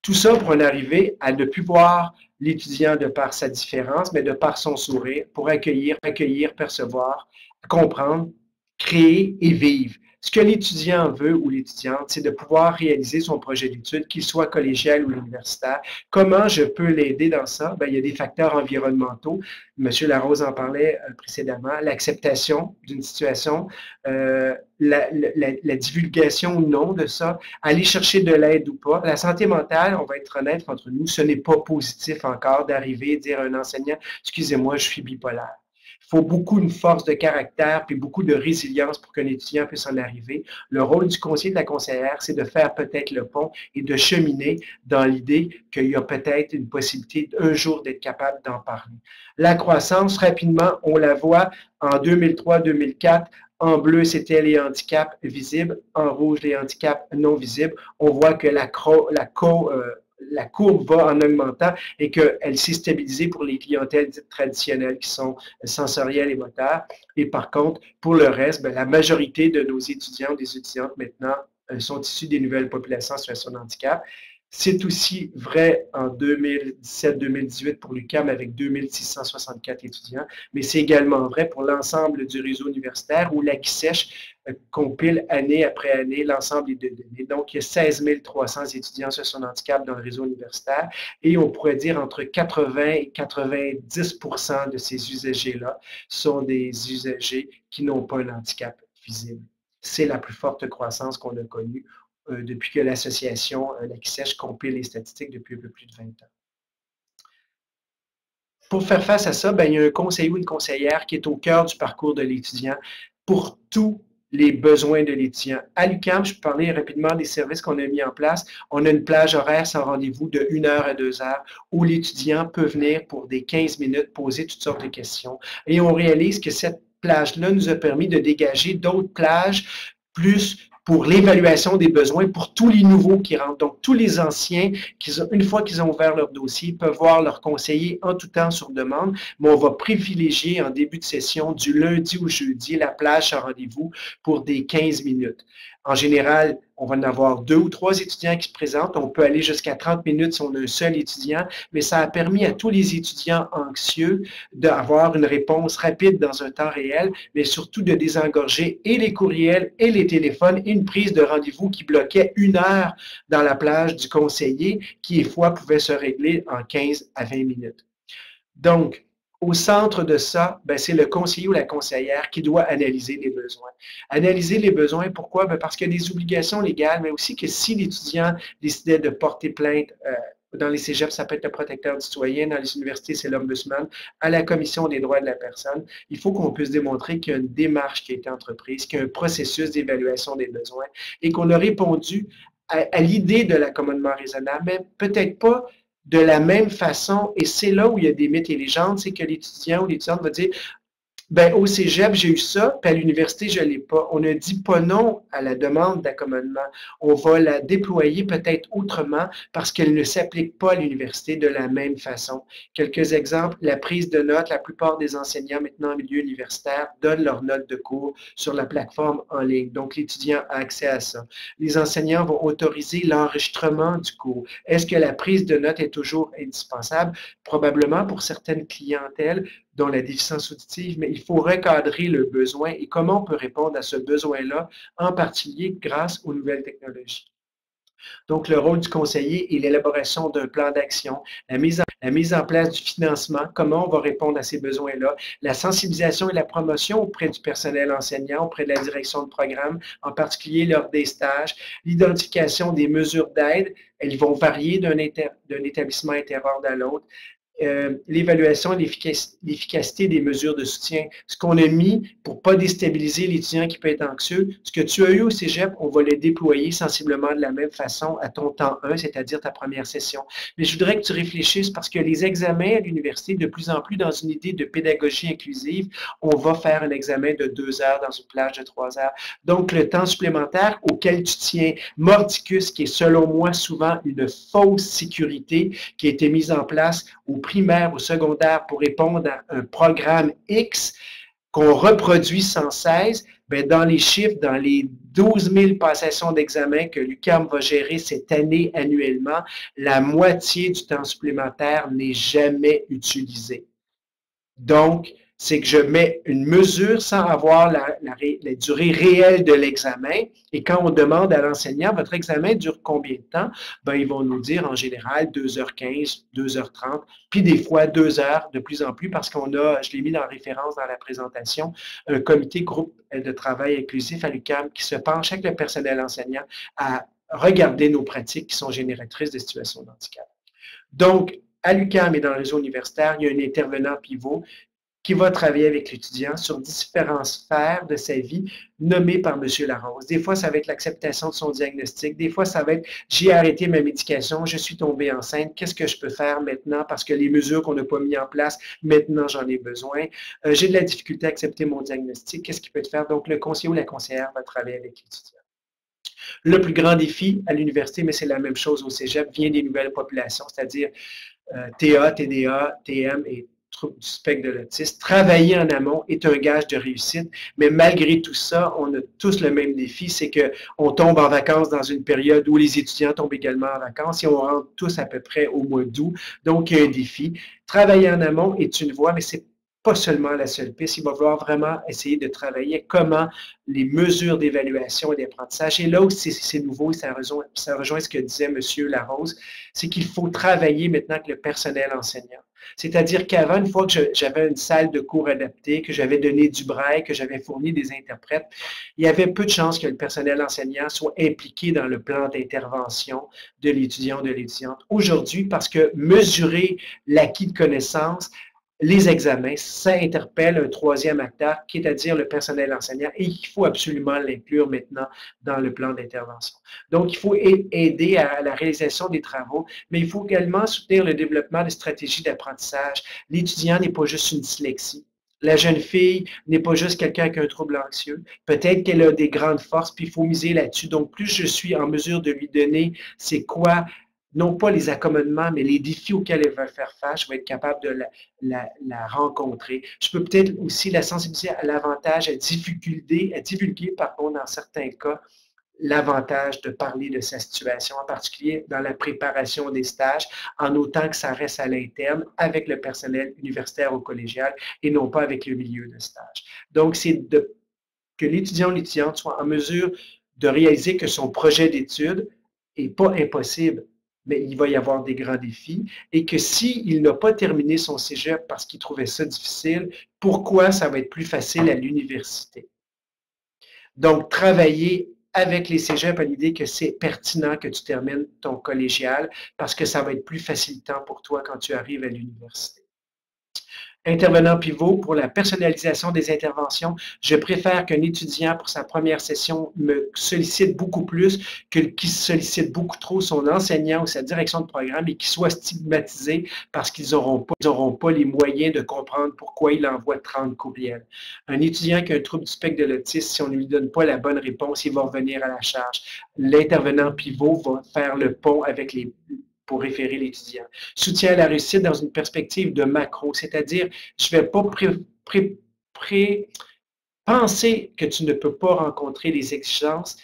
Tout ça pour en arriver à ne plus voir l'étudiant de par sa différence, mais de par son sourire, pour accueillir, accueillir, percevoir, comprendre, créer et vivre. Ce que l'étudiant veut ou l'étudiante, c'est de pouvoir réaliser son projet d'études, qu'il soit collégial ou universitaire. Comment je peux l'aider dans ça? Bien, il y a des facteurs environnementaux. Monsieur Larose en parlait euh, précédemment. L'acceptation d'une situation, euh, la, la, divulgation ou non de ça, aller chercher de l'aide ou pas. La santé mentale, on va être honnête entre nous, ce n'est pas positif encore d'arriver et dire à un enseignant, excusez-moi, je suis bipolaire. Faut beaucoup de force de caractère puis beaucoup de résilience pour qu'un étudiant puisse en arriver. Le rôle du conseiller de la conseillère, c'est de faire peut-être le pont et de cheminer dans l'idée qu'il y a peut-être une possibilité un jour d'être capable d'en parler. La croissance, rapidement, on la voit en 2003-2004. En bleu, c'était les handicaps visibles. En rouge, les handicaps non visibles. On voit que la, la co, euh, la courbe va en augmentant et qu'elle s'est stabilisée pour les clientèles traditionnelles qui sont sensorielles et moteurs. Et par contre, pour le reste, ben, la majorité de nos étudiants, des étudiantes maintenant, euh, sont issus des nouvelles populations en situation handicap. C'est aussi vrai en 2017-2018 pour l'UQAM avec 2664 étudiants, mais c'est également vrai pour l'ensemble du réseau universitaire où l'ACSECH euh, compile année après année l'ensemble des données. Donc, il y a 16 300 étudiants sur son handicap dans le réseau universitaire et on pourrait dire entre 80 et 90% de ces usagers-là sont des usagers qui n'ont pas un handicap visible. C'est la plus forte croissance qu'on a connue depuis que l'association euh, la compile les statistiques depuis un peu plus de 20 ans. Pour faire face à ça, ben, il y a un conseiller ou une conseillère qui est au cœur du parcours de l'étudiant pour tous les besoins de l'étudiant. À l'UQAM, je parler rapidement des services qu'on a mis en place. On a une plage horaire sans rendez-vous de 1 heure à 2 heures où l'étudiant peut venir pour des 15 minutes poser toutes sortes de questions. Et on réalise que cette plage-là nous a permis de dégager d'autres plages plus pour l'évaluation des besoins pour tous les nouveaux qui rentrent. Donc, tous les anciens, une fois qu'ils ont ouvert leur dossier, peuvent voir leur conseiller en tout temps sur demande, mais on va privilégier en début de session, du lundi au jeudi, la plage à rendez-vous pour des 15 minutes. En général, on va en avoir deux ou trois étudiants qui se présentent. On peut aller jusqu'à 30 minutes si on a un seul étudiant, mais ça a permis à tous les étudiants anxieux d'avoir une réponse rapide dans un temps réel, mais surtout de désengorger et les courriels et les téléphones et une prise de rendez-vous qui bloquait une heure dans la plage du conseiller qui, des fois, pouvait se régler en 15 à 20 minutes. Donc, au centre de ça, ben, c'est le conseiller ou la conseillère qui doit analyser les besoins. Analyser les besoins, pourquoi? Ben, parce qu'il y a des obligations légales, mais aussi que si l'étudiant décidait de porter plainte euh, dans les cégeps, ça peut être le protecteur du citoyen, dans les universités, c'est l'ombudsman, à la commission des droits de la personne. Il faut qu'on puisse démontrer qu'il y a une démarche qui a été entreprise, qu'il y a un processus d'évaluation des besoins et qu'on a répondu à, à l'idée de l'accommodement raisonnable, mais peut-être pas de la même façon, et c'est là où il y a des mythes et légendes, c'est que l'étudiant ou l'étudiante va dire Ben, au cégep, j'ai eu ça, puis à l'université, je ne l'ai pas. On ne dit pas non à la demande d'accommodement. On va la déployer peut-être autrement parce qu'elle ne s'applique pas à l'université de la même façon. Quelques exemples, la prise de notes. La plupart des enseignants maintenant en milieu universitaire donnent leurs notes de cours sur la plateforme en ligne. Donc, l'étudiant a accès à ça. Les enseignants vont autoriser l'enregistrement du cours. Est-ce que la prise de notes est toujours indispensable? Probablement pour certaines clientèles, dont la déficience auditive, mais il faut recadrer le besoin et comment on peut répondre à ce besoin-là, en particulier grâce aux nouvelles technologies. Donc, le rôle du conseiller est l'élaboration d'un plan d'action, la mise, en, la mise en place du financement, comment on va répondre à ces besoins-là, la sensibilisation et la promotion auprès du personnel enseignant, auprès de la direction de programme, en particulier lors des stages, l'identification des mesures d'aide, elles vont varier d'un établissement intérieur à l'autre, euh, l'évaluation et l'efficacité des mesures de soutien. Ce qu'on a mis pour ne pas déstabiliser l'étudiant qui peut être anxieux, ce que tu as eu au cégep, on va le déployer sensiblement de la même façon à ton temps 1, c'est-à-dire ta première session. Mais je voudrais que tu réfléchisses parce que les examens à l'université, de plus en plus dans une idée de pédagogie inclusive, on va faire un examen de deux heures dans une plage de trois heures. Donc, le temps supplémentaire auquel tu tiens, mordicus, qui est selon moi souvent une fausse sécurité qui a été mise en place au primaire ou secondaire pour répondre à un programme X qu'on reproduit sans cesse, bien, dans les chiffres, dans les 12 000 passations d'examen que l'UQAM va gérer cette année annuellement, la moitié du temps supplémentaire n'est jamais utilisé. Donc, c'est que je mets une mesure sans avoir la, durée réelle de l'examen. Et quand on demande à l'enseignant, votre examen dure combien de temps? Ben, ils vont nous dire en général 2h15, 2h30, puis des fois 2 heures de plus en plus parce qu'on a, je l'ai mis en référence dans la présentation, un comité groupe de travail inclusif à l'UQAM qui se penche avec le personnel enseignant à regarder nos pratiques qui sont génératrices de situations de handicap. Donc, à l'UQAM et dans le réseau universitaire, il y a un intervenant pivot qui va travailler avec l'étudiant sur différentes sphères de sa vie nommées par M. Larose. Des fois, ça va être l'acceptation de son diagnostic. Des fois, ça va être j'ai arrêté ma médication, je suis tombée enceinte, qu'est-ce que je peux faire maintenant parce que les mesures qu'on n'a pas mis en place, maintenant j'en ai besoin. Euh, j'ai de la difficulté à accepter mon diagnostic, qu'est-ce qu'il peut faire? Donc, le conseiller ou la conseillère va travailler avec l'étudiant. Le plus grand défi à l'université, mais c'est la même chose au cégep, vient des nouvelles populations, c'est-à-dire euh, TA, TDA, TM et du spectre de l'autisme. Travailler en amont est un gage de réussite, mais malgré tout ça, on a tous le même défi, c'est qu'on tombe en vacances dans une période où les étudiants tombent également en vacances et on rentre tous à peu près au mois d'août. Donc, il y a un défi. Travailler en amont est une voie, mais c'est pas seulement la seule piste. Il va falloir vraiment essayer de travailler comment les mesures d'évaluation et d'apprentissage. Et là où c'est nouveau, ça rejoint, ça rejoint ce que disait M. Larose, c'est qu'il faut travailler maintenant avec le personnel enseignant. C'est-à-dire qu'avant, une fois que j'avais une salle de cours adaptée, que j'avais donné du braille, que j'avais fourni des interprètes, il y avait peu de chances que le personnel enseignant soit impliqué dans le plan d'intervention de l'étudiant ou de l'étudiante. Aujourd'hui, parce que mesurer l'acquis de connaissances, les examens, ça interpelle un troisième acteur, qui est à dire le personnel enseignant, et il faut absolument l'inclure maintenant dans le plan d'intervention. Donc, il faut aider à la réalisation des travaux, mais il faut également soutenir le développement des stratégies d'apprentissage. L'étudiant n'est pas juste une dyslexie. La jeune fille n'est pas juste quelqu'un avec un trouble anxieux. Peut-être qu'elle a des grandes forces, puis il faut miser là-dessus. Donc, plus je suis en mesure de lui donner c'est quoi non pas les accommodements, mais les défis auxquels elle va faire face, je vais être capable de la, rencontrer. Je peux peut-être aussi la sensibiliser à l'avantage, à divulguer, à divulguer pardon, dans certains cas, l'avantage de parler de sa situation, en particulier dans la préparation des stages, en autant que ça reste à l'interne avec le personnel universitaire ou collégial et non pas avec le milieu de stage. Donc, c'est que l'étudiant ou l'étudiante soit en mesure de réaliser que son projet d'étude n'est pas impossible, mais il va y avoir des grands défis et que s'il n'a pas terminé son cégep parce qu'il trouvait ça difficile, pourquoi ça va être plus facile à l'université? Donc, travailler avec les cégeps à l'idée que c'est pertinent que tu termines ton collégial parce que ça va être plus facilitant pour toi quand tu arrives à l'université. Intervenant pivot pour la personnalisation des interventions. Je préfère qu'un étudiant pour sa première session me sollicite beaucoup plus que qu'il sollicite beaucoup trop son enseignant ou sa direction de programme et qu'il soit stigmatisé parce qu'ils n'auront pas, pas les moyens de comprendre pourquoi il envoie 30 courriels. Un étudiant qui a un trouble du spectre de l'autisme, si on ne lui donne pas la bonne réponse, il va revenir à la charge. L'intervenant pivot va faire le pont avec les pour référer l'étudiant. Soutien à la réussite dans une perspective de macro, c'est-à-dire, je ne vais pas penser que tu ne peux pas rencontrer les exigences,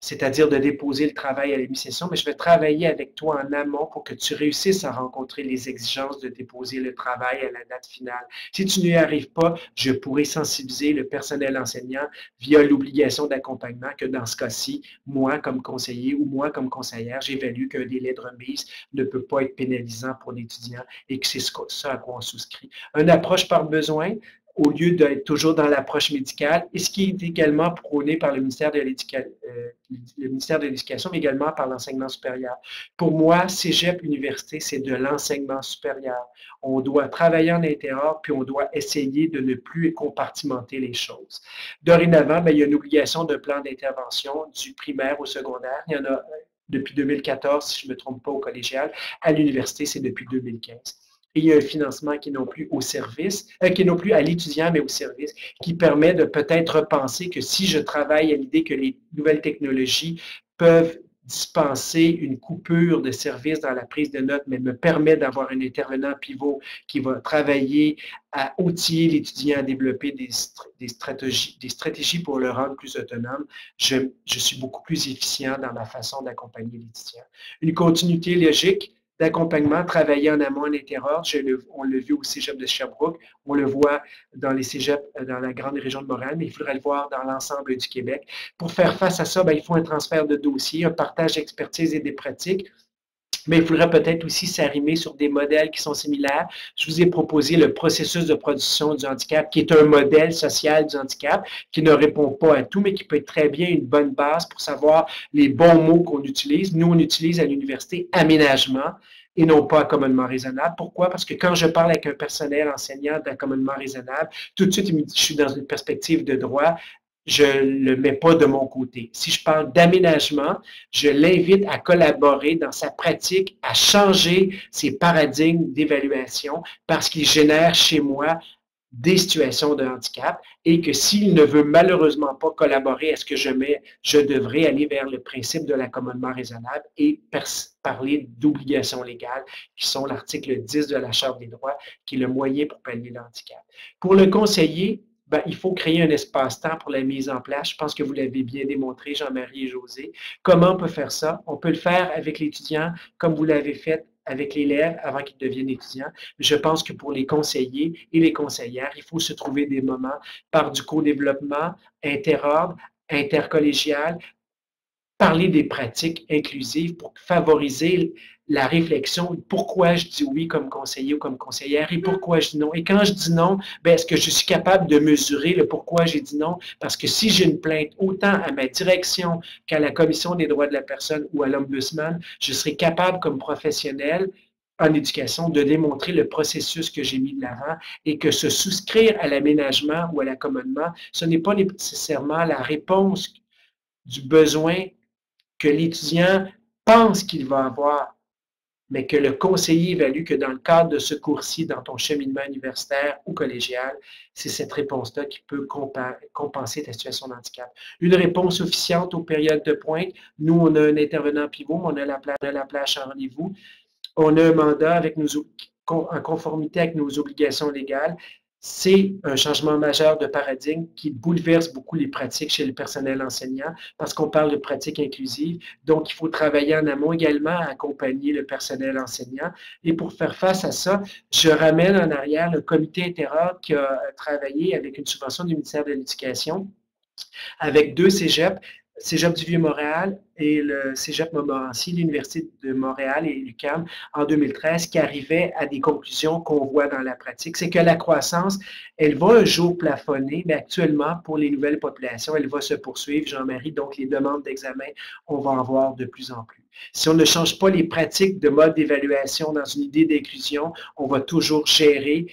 c'est-à-dire de déposer le travail à l'émission, mais je vais travailler avec toi en amont pour que tu réussisses à rencontrer les exigences de déposer le travail à la date finale. Si tu n'y arrives pas, je pourrai sensibiliser le personnel enseignant via l'obligation d'accompagnement que dans ce cas-ci, moi comme conseiller ou moi comme conseillère, j'évalue qu'un délai de remise ne peut pas être pénalisant pour l'étudiant et que c'est ça à quoi on souscrit. Une approche par besoin, au lieu d'être toujours dans l'approche médicale, et ce qui est également prôné par le ministère de euh, l'Éducation, mais également par l'enseignement supérieur. Pour moi, Cégep Université, c'est de l'enseignement supérieur. On doit travailler en intérieur, puis on doit essayer de ne plus compartimenter les choses. Dorénavant, bien, il y a une obligation de plan d'intervention du primaire au secondaire. Il y en a euh, depuis 2014, si je ne me trompe pas, au collégial. À l'université, c'est depuis 2015 et il y a un financement qui n'est plus au service, euh, qui est non plus à l'étudiant, mais au service, qui permet de peut-être penser que si je travaille à l'idée que les nouvelles technologies peuvent dispenser une coupure de service dans la prise de notes, mais me permet d'avoir un intervenant pivot qui va travailler à outiller l'étudiant à développer des, stratégies, des stratégies pour le rendre plus autonome, je, je suis beaucoup plus efficient dans ma façon d'accompagner l'étudiant. Une continuité logique, d'accompagnement travailler en amont en interordre. on l'a vu au cégep de Sherbrooke, on le voit dans les cégeps euh, dans la grande région de Montréal, mais il faudrait le voir dans l'ensemble du Québec. Pour faire face à ça, ben, il faut un transfert de dossiers, un partage d'expertise et des pratiques. Mais il faudrait peut-être aussi s'arrimer sur des modèles qui sont similaires. Je vous ai proposé le processus de production du handicap, qui est un modèle social du handicap, qui ne répond pas à tout, mais qui peut être très bien une bonne base pour savoir les bons mots qu'on utilise. Nous, on utilise à l'université aménagement et non pas accommodement raisonnable. Pourquoi? Parce que quand je parle avec un personnel enseignant d'accommodement raisonnable, tout de suite, je suis dans une perspective de droit je ne le mets pas de mon côté. Si je parle d'aménagement, je l'invite à collaborer dans sa pratique, à changer ses paradigmes d'évaluation parce qu'il génère chez moi des situations de handicap et que s'il ne veut malheureusement pas collaborer à ce que je mets, je devrais aller vers le principe de l'accommodement raisonnable et parler d'obligations légales qui sont l'article 10 de la Charte des droits qui est le moyen pour pallier le handicap. Pour le conseiller, ben, il faut créer un espace-temps pour la mise en place. Je pense que vous l'avez bien démontré, Jean-Marie et José. Comment on peut faire ça? On peut le faire avec l'étudiant comme vous l'avez fait avec l'élève avant qu'il devienne étudiant. Je pense que pour les conseillers et les conseillères, il faut se trouver des moments par du co-développement, interordre, intercollégial, parler des pratiques inclusives pour favoriser la réflexion, pourquoi je dis oui comme conseiller ou comme conseillère et pourquoi je dis non. Et quand je dis non, ben, est-ce que je suis capable de mesurer le pourquoi j'ai dit non? Parce que si j'ai une plainte autant à ma direction qu'à la Commission des droits de la personne ou à l'Ombudsman, je serai capable comme professionnel en éducation de démontrer le processus que j'ai mis de l'avant et que se souscrire à l'aménagement ou à l'accommodement, ce n'est pas nécessairement la réponse du besoin que l'étudiant pense qu'il va avoir mais que le conseiller évalue que dans le cadre de ce cours-ci, dans ton cheminement universitaire ou collégial, c'est cette réponse-là qui peut compenser ta situation de handicap. Une réponse officiante aux périodes de pointe. Nous, on a un intervenant pivot, on a la, plage, la plage en rendez-vous. On a un mandat avec nos, en conformité avec nos obligations légales c'est un changement majeur de paradigme qui bouleverse beaucoup les pratiques chez le personnel enseignant parce qu'on parle de pratiques inclusives. Donc, il faut travailler en amont également à accompagner le personnel enseignant. Et pour faire face à ça, je ramène en arrière le comité interordre qui a travaillé avec une subvention du ministère de l'Éducation avec deux cégeps Cégep du Vieux-Montréal et le Cégep Montmorency, l'Université de Montréal et l'UQAM en 2013, qui arrivaient à des conclusions qu'on voit dans la pratique. C'est que la croissance, elle va un jour plafonner, mais actuellement, pour les nouvelles populations, elle va se poursuivre, Jean-Marie. Donc, les demandes d'examen, on va en voir de plus en plus. Si on ne change pas les pratiques de mode d'évaluation dans une idée d'inclusion, on va toujours gérer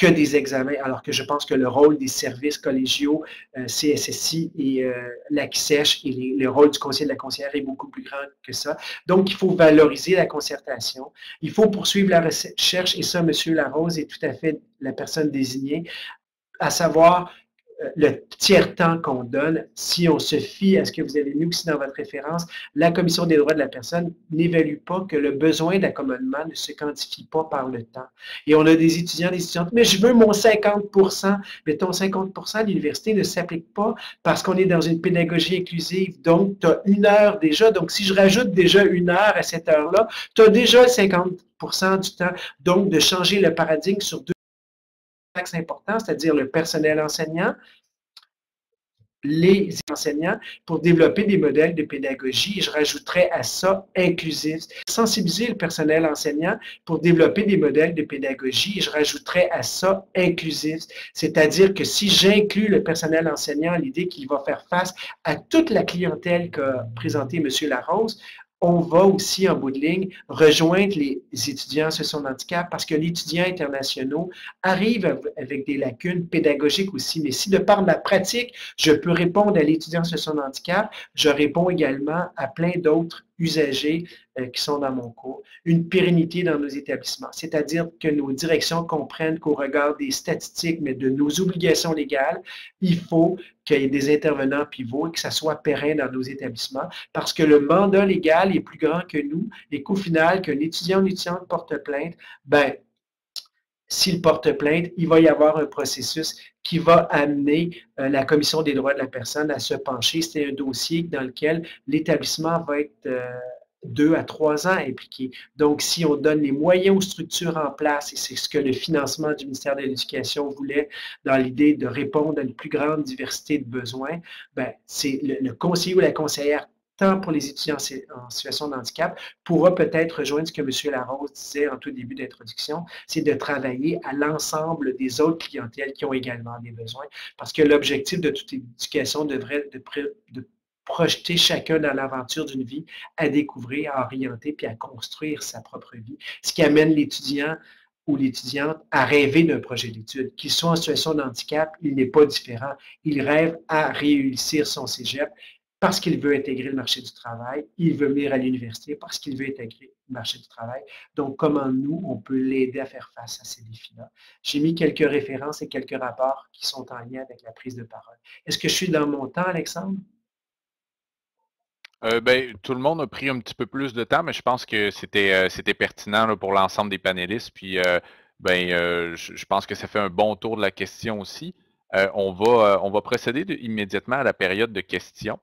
que des examens, alors que je pense que le rôle des services collégiaux, euh, CSSI et euh, l'ACSECH et le rôle du conseiller de la conseillère est beaucoup plus grand que ça. Donc, il faut valoriser la concertation. Il faut poursuivre la recherche, et ça, M. Larose est tout à fait la personne désignée, à savoir le tiers-temps qu'on donne, si on se fie à ce que vous avez mis aussi dans votre référence, la Commission des droits de la personne n'évalue pas que le besoin d'accommodement ne se quantifie pas par le temps. Et on a des étudiants, des étudiantes, mais je veux mon 50% mais ton 50 à l'université ne s'applique pas parce qu'on est dans une pédagogie inclusive. Donc, tu as une heure déjà. Donc, si je rajoute déjà une heure à cette heure-là, tu as déjà 50% du temps. Donc, de changer le paradigme sur deux axes importants, c'est-à-dire le personnel enseignant, les enseignants pour développer des modèles de pédagogie je rajouterais à ça inclusif. Sensibiliser le personnel enseignant pour développer des modèles de pédagogie je rajouterais à ça inclusif. C'est-à-dire que si j'inclus le personnel enseignant l'idée qu'il va faire face à toute la clientèle qu'a présenté M. Larose, on va aussi, en bout de ligne, rejoindre les étudiants en de handicap parce que les étudiants internationaux arrivent avec des lacunes pédagogiques aussi. Mais si de par ma pratique, je peux répondre à l'étudiant situation de handicap, je réponds également à plein d'autres usagers euh, qui sont dans mon cours, une pérennité dans nos établissements, c'est-à-dire que nos directions comprennent qu'au regard des statistiques, mais de nos obligations légales, il faut qu'il y ait des intervenants pivots et que ça soit pérenne dans nos établissements, parce que le mandat légal est plus grand que nous et qu'au final, qu'un étudiant ou étudiante porte plainte, ben, s'il porte plainte, il va y avoir un processus qui va amener euh, la Commission des droits de la personne à se pencher. C'est un dossier dans lequel l'établissement va être euh, deux à trois ans impliqué. Donc, si on donne les moyens aux structures en place, et c'est ce que le financement du ministère de l'Éducation voulait dans l'idée de répondre à une plus grande diversité de besoins, ben, c'est le, le conseiller ou la conseillère pour les étudiants en situation de handicap, pourra peut-être rejoindre ce que M. Larose disait en tout début d'introduction, c'est de travailler à l'ensemble des autres clientèles qui ont également des besoins, parce que l'objectif de toute éducation devrait de, de projeter chacun dans l'aventure d'une vie, à découvrir, à orienter, puis à construire sa propre vie, ce qui amène l'étudiant ou l'étudiante à rêver d'un projet d'études. Qu'il soit en situation de handicap, il n'est pas différent. Il rêve à réussir son cégep, parce qu'il veut intégrer le marché du travail, il veut venir à l'université parce qu'il veut intégrer le marché du travail. Donc, comment nous, on peut l'aider à faire face à ces défis-là? J'ai mis quelques références et quelques rapports qui sont en lien avec la prise de parole. Est-ce que je suis dans mon temps, Alexandre? Euh, ben, tout le monde a pris un petit peu plus de temps, mais je pense que c'était euh, pertinent pour l'ensemble des panélistes. Puis, euh, ben, je, pense que ça fait un bon tour de la question aussi. on, va, on va procéder immédiatement à la période de questions.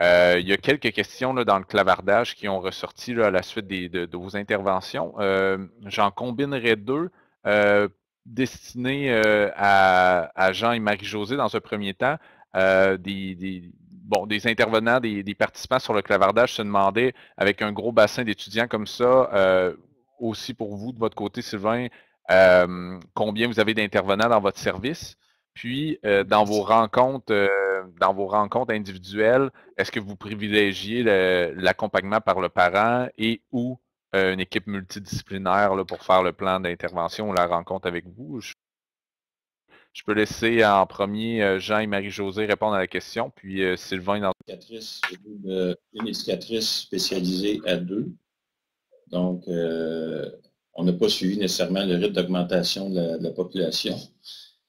Euh, il y a quelques questions dans le clavardage qui ont ressorti à la suite de, vos interventions. Euh, j'en combinerai deux euh, destinées à, Jean et Marie-Josée dans ce premier temps. Des, bon, des intervenants, des, participants sur le clavardage se demandaient, avec un gros bassin d'étudiants comme ça, aussi pour vous, de votre côté, Sylvain, combien vous avez d'intervenants dans votre service? Puis, dans vos rencontres, dans vos rencontres individuelles, est-ce que vous privilégiez l'accompagnement par le parent et ou une équipe multidisciplinaire pour faire le plan d'intervention ou la rencontre avec vous? Je, peux laisser en premier Jean et Marie-Josée répondre à la question, puis Sylvain dans une éducatrice spécialisée à deux. Donc, on n'a pas suivi nécessairement le rythme d'augmentation de, la population.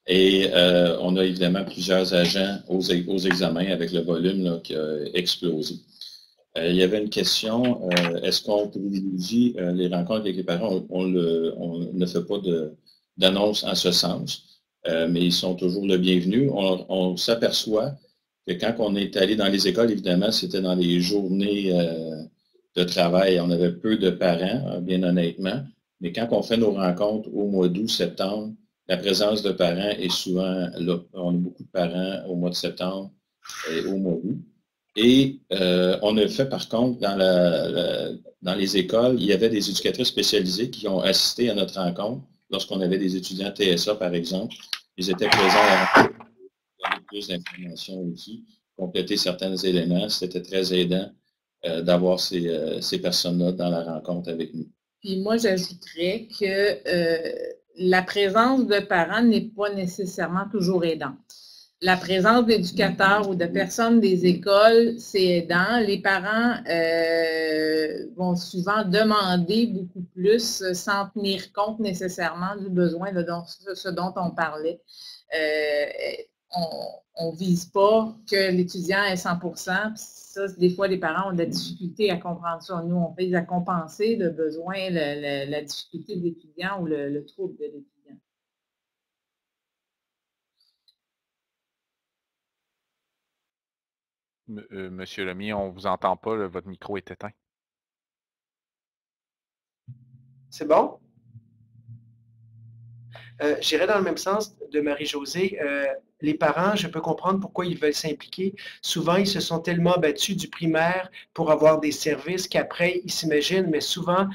Et euh, on a évidemment plusieurs agents aux, examens avec le volume qui a explosé. Euh, il y avait une question, euh, est-ce qu'on privilégie les rencontres avec les parents? On, ne fait pas d'annonce en ce sens, mais ils sont toujours le bienvenu. On, s'aperçoit que quand on est allé dans les écoles, évidemment, c'était dans les journées de travail. On avait peu de parents, bien honnêtement. Mais quand on fait nos rencontres au mois d'août, septembre, la présence de parents est souvent là. On a beaucoup de parents au mois de septembre et au mois d'août. Et euh, on a fait par contre dans, la, les écoles, il y avait des éducatrices spécialisées qui ont assisté à notre rencontre lorsqu'on avait des étudiants TSA, par exemple. Ils étaient présents à donner plus d'informations aussi, compléter certains éléments. C'était très aidant euh, d'avoir ces, euh, ces personnes-là dans la rencontre avec nous. Puis moi, j'ajouterais que la présence de parents n'est pas nécessairement toujours aidante. La présence d'éducateurs ou de personnes des écoles, c'est aidant. Les parents euh, vont souvent demander beaucoup plus sans tenir compte nécessairement du besoin de ce dont on parlait. Euh, on ne vise pas que l'étudiant ait 100 ça, des fois, les parents ont de la difficulté à comprendre ça. Nous, on fait à compenser le besoin, la difficulté de l'étudiant ou le, trouble de l'étudiant. Euh, Monsieur Lemier, on ne vous entend pas, votre micro est éteint. C'est bon? Euh, J'irai dans le même sens de Marie-Josée. Euh, les parents, je peux comprendre pourquoi ils veulent s'impliquer. Souvent, ils se sont tellement battus du primaire pour avoir des services qu'après, ils s'imaginent, mais souvent,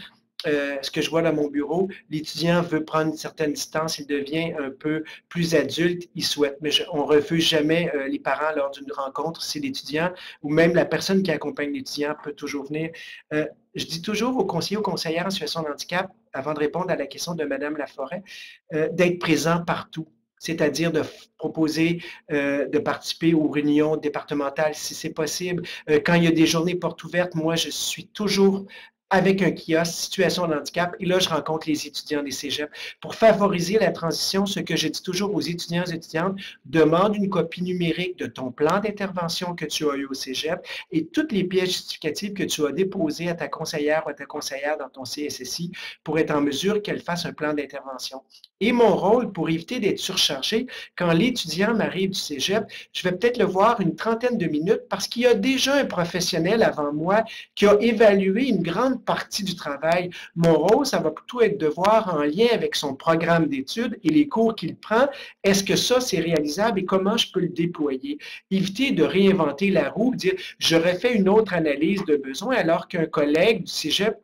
euh, ce que je vois dans mon bureau, l'étudiant veut prendre une certaine distance, il devient un peu plus adulte, il souhaite, mais on refuse jamais euh, les parents lors d'une rencontre si l'étudiant ou même la personne qui accompagne l'étudiant peut toujours venir. Euh, je dis toujours aux conseillers, aux conseillères en situation de handicap, avant de répondre à la question de Mme Laforêt, d'être présent partout c'est-à-dire de proposer de participer aux réunions départementales si c'est possible. quand il y a des journées portes ouvertes, moi, je suis toujours avec un kiosque, situation de handicap, et là, je rencontre les étudiants des cégeps. Pour favoriser la transition, ce que je dis toujours aux étudiants et étudiantes, demande une copie numérique de ton plan d'intervention que tu as eu au cégep et toutes les pièces justificatives que tu as déposées à ta conseillère ou à ta conseillère dans ton CSSI pour être en mesure qu'elle fasse un plan d'intervention. Et mon rôle, pour éviter d'être surchargé, quand l'étudiant m'arrive du cégep, je vais peut-être le voir une trentaine de minutes parce qu'il y a déjà un professionnel avant moi qui a évalué une grande partie du travail. Mon rôle, ça va plutôt être de voir en lien avec son programme d'études et les cours qu'il prend, est-ce que ça, c'est réalisable et comment je peux le déployer? Éviter de réinventer la roue, dire, j'aurais fait une autre analyse de besoin alors qu'un collègue du cégep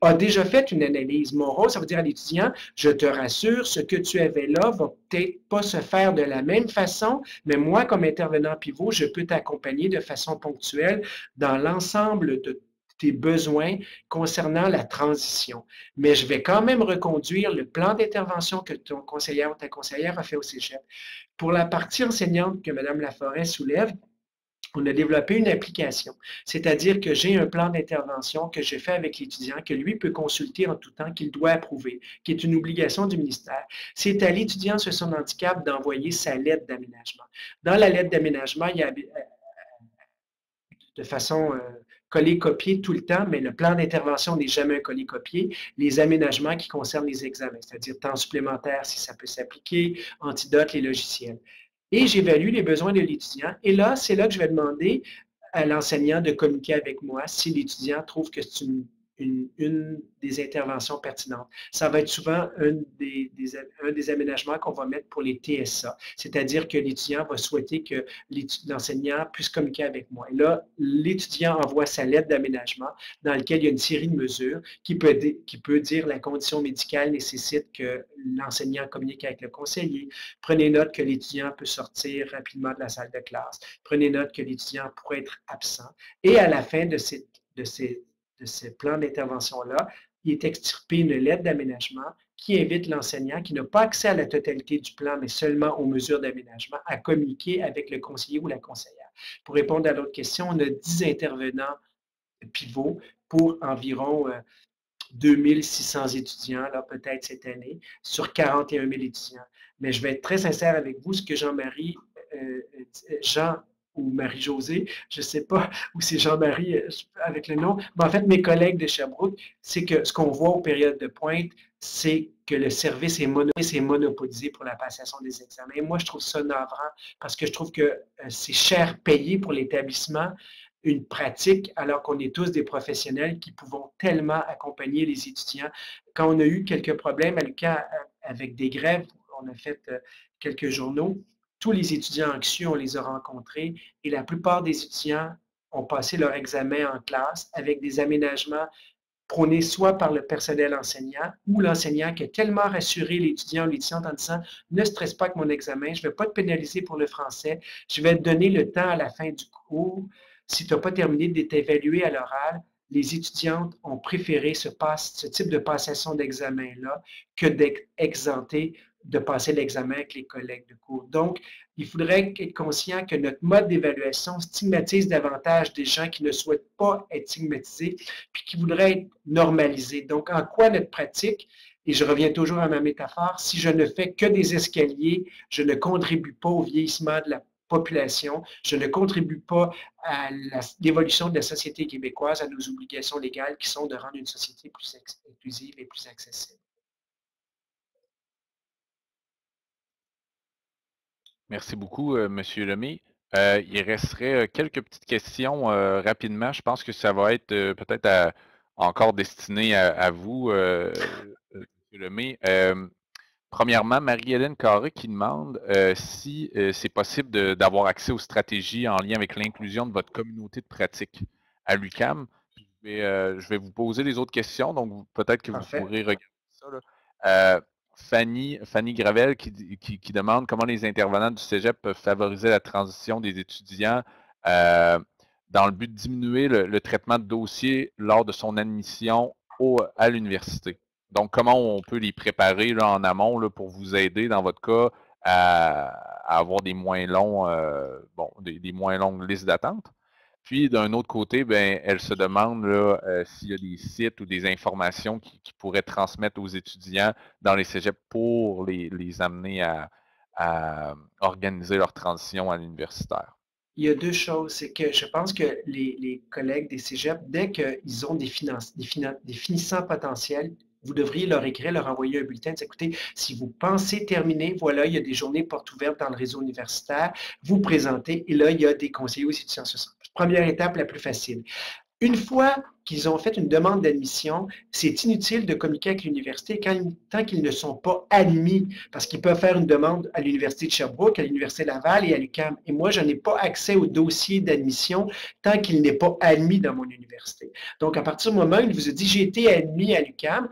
a déjà fait une analyse. Mon rôle, ça veut dire à l'étudiant, je te rassure, ce que tu avais là va peut-être pas se faire de la même façon, mais moi, comme intervenant pivot, je peux t'accompagner de façon ponctuelle dans l'ensemble de tes besoins concernant la transition. Mais je vais quand même reconduire le plan d'intervention que ton conseiller ou ta conseillère a fait au cégep. Pour la partie enseignante que Mme Laforêt soulève, on a développé une application, c'est-à-dire que j'ai un plan d'intervention que j'ai fait avec l'étudiant, que lui peut consulter en tout temps, qu'il doit approuver, qui est une obligation du ministère. C'est à l'étudiant sur son handicap d'envoyer sa lettre d'aménagement. Dans la lettre d'aménagement, il y a euh, de façon euh, coller-copier tout le temps, mais le plan d'intervention n'est jamais un coller-copier. Les aménagements qui concernent les examens, c'est-à-dire temps supplémentaire si ça peut s'appliquer, antidote, les logiciels. Et j'évalue les besoins de l'étudiant. Et là, c'est là que je vais demander à l'enseignant de communiquer avec moi si l'étudiant trouve que c'est une une, des interventions pertinentes. Ça va être souvent un des, un des aménagements qu'on va mettre pour les TSA, c'est-à-dire que l'étudiant va souhaiter que l'enseignant puisse communiquer avec moi. Et là, l'étudiant envoie sa lettre d'aménagement dans laquelle il y a une série de mesures qui peut, qui peut dire la condition médicale nécessite que l'enseignant communique avec le conseiller. Prenez note que l'étudiant peut sortir rapidement de la salle de classe. Prenez note que l'étudiant pourrait être absent. Et à la fin de ces, de ces de ce plan d'intervention-là, il est extirpé une lettre d'aménagement qui invite l'enseignant qui n'a pas accès à la totalité du plan, mais seulement aux mesures d'aménagement, à communiquer avec le conseiller ou la conseillère. Pour répondre à l'autre question, on a 10 intervenants pivots pour environ 2600 euh, étudiants, là peut-être cette année, sur 41 000 étudiants. Mais je vais être très sincère avec vous, ce que Jean-Marie, euh, euh, Jean ou Marie-Josée, je ne sais pas, ou c'est Jean-Marie euh, avec le nom, mais en fait, mes collègues de Sherbrooke, c'est que ce qu'on voit aux périodes de pointe, c'est que le service est, monopolisé pour la passation des examens. Moi, je trouve ça navrant parce que je trouve que euh, c'est cher payé pour l'établissement une pratique alors qu'on est tous des professionnels qui pouvons tellement accompagner les étudiants. Quand on a eu quelques problèmes à l'UQAM euh, avec des grèves, on a fait quelques journaux, tous les étudiants anxieux, on les a rencontrés et la plupart des étudiants ont passé leur examen en classe avec des aménagements prônés soit par le personnel enseignant ou l'enseignant qui a tellement rassuré l'étudiant ou l'étudiante en disant ne stresse pas avec mon examen, je ne vais pas te pénaliser pour le français, je vais te donner le temps à la fin du cours, si tu n'as pas terminé d'être évalué à l'oral, les étudiantes ont préféré ce, ce type de passation d'examen-là que d'être exemptées de passer l'examen avec les collègues de cours. Donc, il faudrait être conscient que notre mode d'évaluation stigmatise davantage des gens qui ne souhaitent pas être stigmatisés, puis qui voudraient être normalisés. Donc, en quoi notre pratique, et je reviens toujours à ma métaphore, si je ne fais que des escaliers, je ne contribue pas au vieillissement de la population, je ne contribue pas à l'évolution de la société québécoise, à nos obligations légales qui sont de rendre une société plus inclusive et plus accessible. Merci beaucoup, euh, M. Lemay. Euh, il resterait euh, quelques petites questions rapidement. Je pense que ça va être peut-être encore destiné à, vous, M. Lemay. premièrement, Marie-Hélène Carré qui demande si c'est possible d'avoir accès aux stratégies en lien avec l'inclusion de votre communauté de pratique à l'UCAM. Je, vais vous poser les autres questions, donc peut-être que vous pourrez regarder ça. Fanny, Fanny Gravel qui, demande comment les intervenants du Cégep peuvent favoriser la transition des étudiants euh, dans le but de diminuer le, traitement de dossier lors de son admission à l'université. Donc, comment on peut les préparer en amont pour vous aider, dans votre cas, à, avoir des moins longs, euh, bon, des, moins longues listes d'attente? Puis, d'un autre côté, ben, elle se demande euh, s'il y a des sites ou des informations qui, pourraient transmettre aux étudiants dans les cégeps pour les, amener à, organiser leur transition à l'universitaire. Il y a deux choses. C'est que je pense que les, collègues des cégeps, dès qu'ils ont des, des finissants potentiels, vous devriez leur écrire, leur envoyer un bulletin, dire, écoutez, si vous pensez terminer, voilà, il y a des journées portes ouvertes dans le réseau universitaire, vous présentez, et là, il y a des conseillers aux étudiants sens. Première étape la plus facile. Une fois qu'ils ont fait une demande d'admission, c'est inutile de communiquer avec l'université tant qu'ils ne sont pas admis, parce qu'ils peuvent faire une demande à l'Université de Sherbrooke, à l'Université Laval et à l'UQAM. Et moi, je n'ai pas accès au dossier d'admission tant qu'il n'est pas admis dans mon université. Donc, à partir du moment où il vous a dit j'ai été admis à l'UQAM,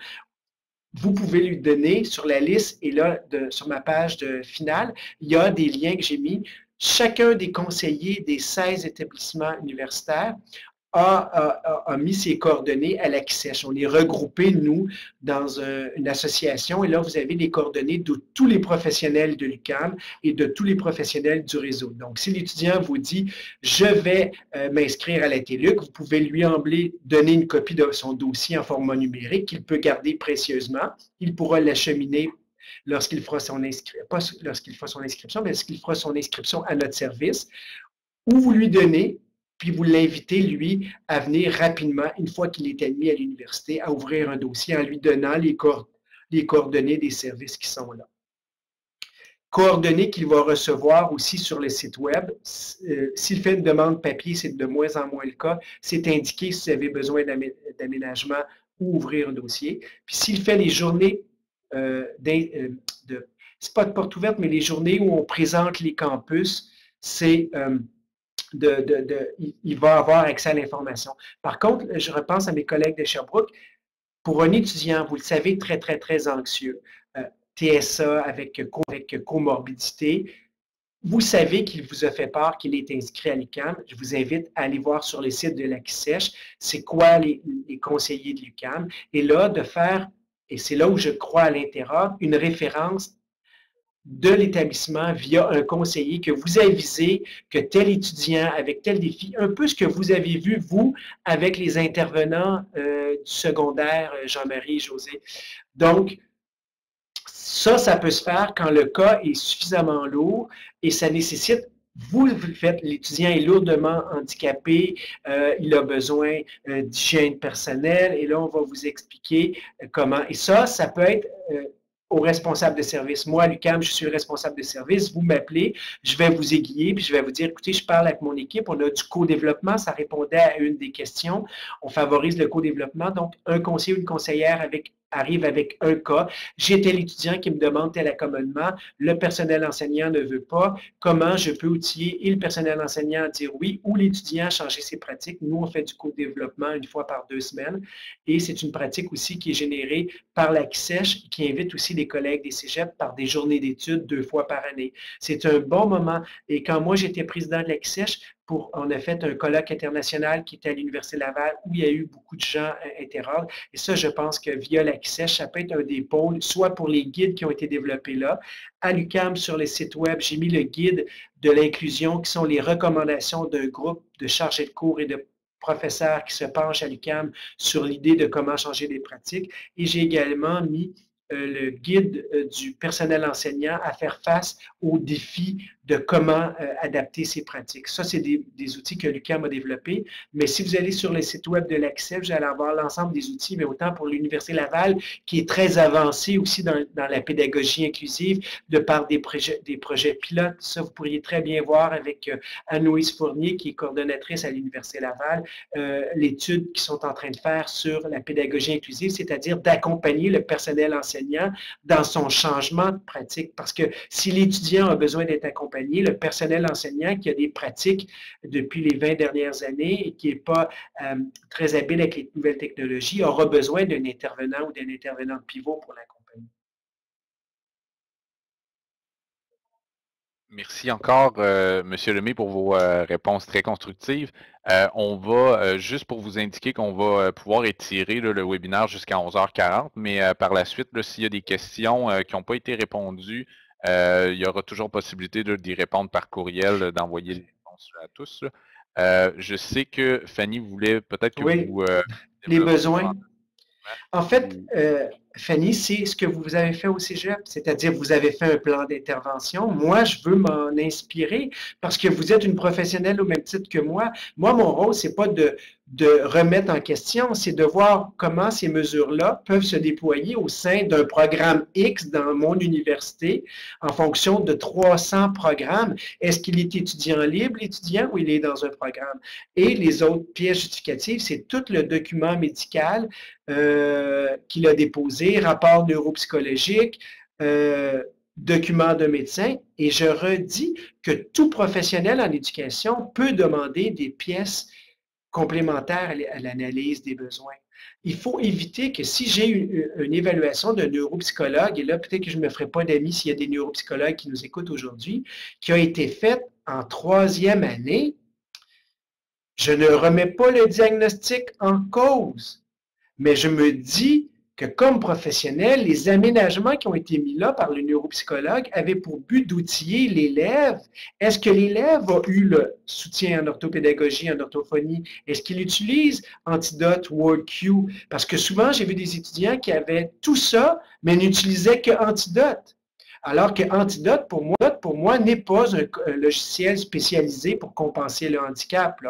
vous pouvez lui donner sur la liste et là, sur ma page de finale, il y a des liens que j'ai mis. Chacun des conseillers des 16 établissements universitaires a, mis ses coordonnées à l'ACSECH. On est regroupés, nous, dans une association, et là, vous avez les coordonnées de tous les professionnels de l'UCAM et de tous les professionnels du réseau. Donc, si l'étudiant vous dit « je vais euh, m'inscrire à la TELUC », vous pouvez lui emblée donner une copie de son dossier en format numérique qu'il peut garder précieusement. Il pourra l'acheminer lorsqu'il fera son inscription, pas lorsqu'il fera son inscription, mais lorsqu'il fera son inscription à notre service, ou vous lui donnez puis vous l'invitez, lui, à venir rapidement, une fois qu'il est admis à l'université, à ouvrir un dossier en lui donnant les, coordonnées des services qui sont là. Coordonnées qu'il va recevoir aussi sur le site web. Euh, s'il fait une demande papier, c'est de moins en moins le cas. C'est indiqué si vous avez besoin d'aménagement ou ouvrir un dossier. Puis s'il fait les journées euh, euh, de, c'est pas de porte ouverte, mais les journées où on présente les campus, c'est de, il va avoir accès à l'information. Par contre, je repense à mes collègues de Sherbrooke. Pour un étudiant, vous le savez, très, très, très anxieux, euh, TSA avec, avec comorbidité, vous savez qu'il vous a fait part qu'il est inscrit à l'UCAM. Je vous invite à aller voir sur le site de la c'est quoi les, conseillers de l'UCAM. Et là, de faire, et c'est là où je crois à l'intérêt, une référence de l'établissement via un conseiller que vous avisez que tel étudiant avec tel défi, un peu ce que vous avez vu, vous, avec les intervenants euh, du secondaire, euh, Jean-Marie, José. Donc, ça, ça peut se faire quand le cas est suffisamment lourd et ça nécessite vous le faites, l'étudiant est lourdement handicapé, euh, il a besoin d'hygiène personnelle, et là, on va vous expliquer comment. Et ça, ça peut être au responsable de service. Moi, Lucam, je suis le responsable de service. Vous m'appelez, je vais vous aiguiller, puis je vais vous dire, écoutez, je parle avec mon équipe, on a du co-développement, ça répondait à une des questions. On favorise le co-développement, donc un conseiller ou une conseillère avec arrive avec un cas. J'ai tel étudiant qui me demande tel accommodement, le personnel enseignant ne veut pas. Comment je peux outiller? Et le personnel enseignant à dire oui ou l'étudiant changer ses pratiques. Nous, on fait du co-développement une fois par deux semaines et c'est une pratique aussi qui est générée par la CISECH qui invite aussi les collègues des cégeps par des journées d'études deux fois par année. C'est un bon moment et quand moi j'étais président de la pour, on a fait un colloque international qui était à l'Université Laval où il y a eu beaucoup de gens interordres. Et ça, je pense que via l'ACCES, ça peut être un des pôles, soit pour les guides qui ont été développés là. À l'UCAM, sur les sites web, j'ai mis le guide de l'inclusion qui sont les recommandations d'un groupe de chargés de cours et de professeurs qui se penchent à l'UCAM sur l'idée de comment changer des pratiques. Et j'ai également mis euh, le guide euh, du personnel enseignant à faire face aux défis de comment euh, adapter ces pratiques. Ça, c'est des, outils que l'UQAM a développés. Mais si vous allez sur le site web de l'ACCEF, vous allez avoir l'ensemble des outils, mais autant pour l'Université Laval, qui est très avancée aussi dans, la pédagogie inclusive, de par des projets, des projets pilotes. Ça, vous pourriez très bien voir avec Anne-Louise Fournier, qui est coordonnatrice à l'Université Laval, l'étude qu'ils sont en train de faire sur la pédagogie inclusive, c'est-à-dire d'accompagner le personnel enseignant dans son changement de pratique. Parce que si l'étudiant a besoin d'être accompagné, le personnel enseignant qui a des pratiques depuis les 20 dernières années et qui n'est pas euh, très habile avec les nouvelles technologies aura besoin d'un intervenant ou d'un intervenant de pivot pour l'accompagner. Merci encore, euh, M. Lemay, pour vos euh, réponses très constructives. Euh, on va, juste pour vous indiquer qu'on va pouvoir étirer le webinaire jusqu'à 11h40, mais par la suite, s'il y a des questions qui n'ont pas été répondues, il y aura toujours possibilité d'y répondre par courriel, d'envoyer les réponses à tous. je sais que Fanny voulait peut-être que oui, vous... les besoins. En fait, Fanny, c'est ce que vous avez fait au Cégep, c'est-à-dire vous avez fait un plan d'intervention. Moi, je veux m'en inspirer parce que vous êtes une professionnelle au même titre que moi. Moi, mon rôle, c'est pas de, de remettre en question, c'est de voir comment ces mesures-là peuvent se déployer au sein d'un programme X dans mon université en fonction de 300 programmes. Est-ce qu'il est étudiant libre, étudiant, ou il est dans un programme? Et les autres pièces justificatives, c'est tout le document médical euh, qu'il a déposé, rapport neuropsychologique, euh, document de médecin. Et je redis que tout professionnel en éducation peut demander des pièces complémentaires à l'analyse des besoins. Il faut éviter que si j'ai une, évaluation d'un neuropsychologue, et là peut-être que je ne me ferai pas d'amis s'il y a des neuropsychologues qui nous écoutent aujourd'hui, qui a été faite en troisième année, je ne remets pas le diagnostic en cause, mais je me dis que comme professionnel, les aménagements qui ont été mis là par le neuropsychologue avaient pour but d'outiller l'élève. Est-ce que l'élève a eu le soutien en orthopédagogie, en orthophonie? Est-ce qu'il utilise Antidote, WordQ? Parce que souvent, j'ai vu des étudiants qui avaient tout ça, mais n'utilisaient que Antidote. Alors que Antidote, pour moi, pour moi n'est pas un, logiciel spécialisé pour compenser le handicap.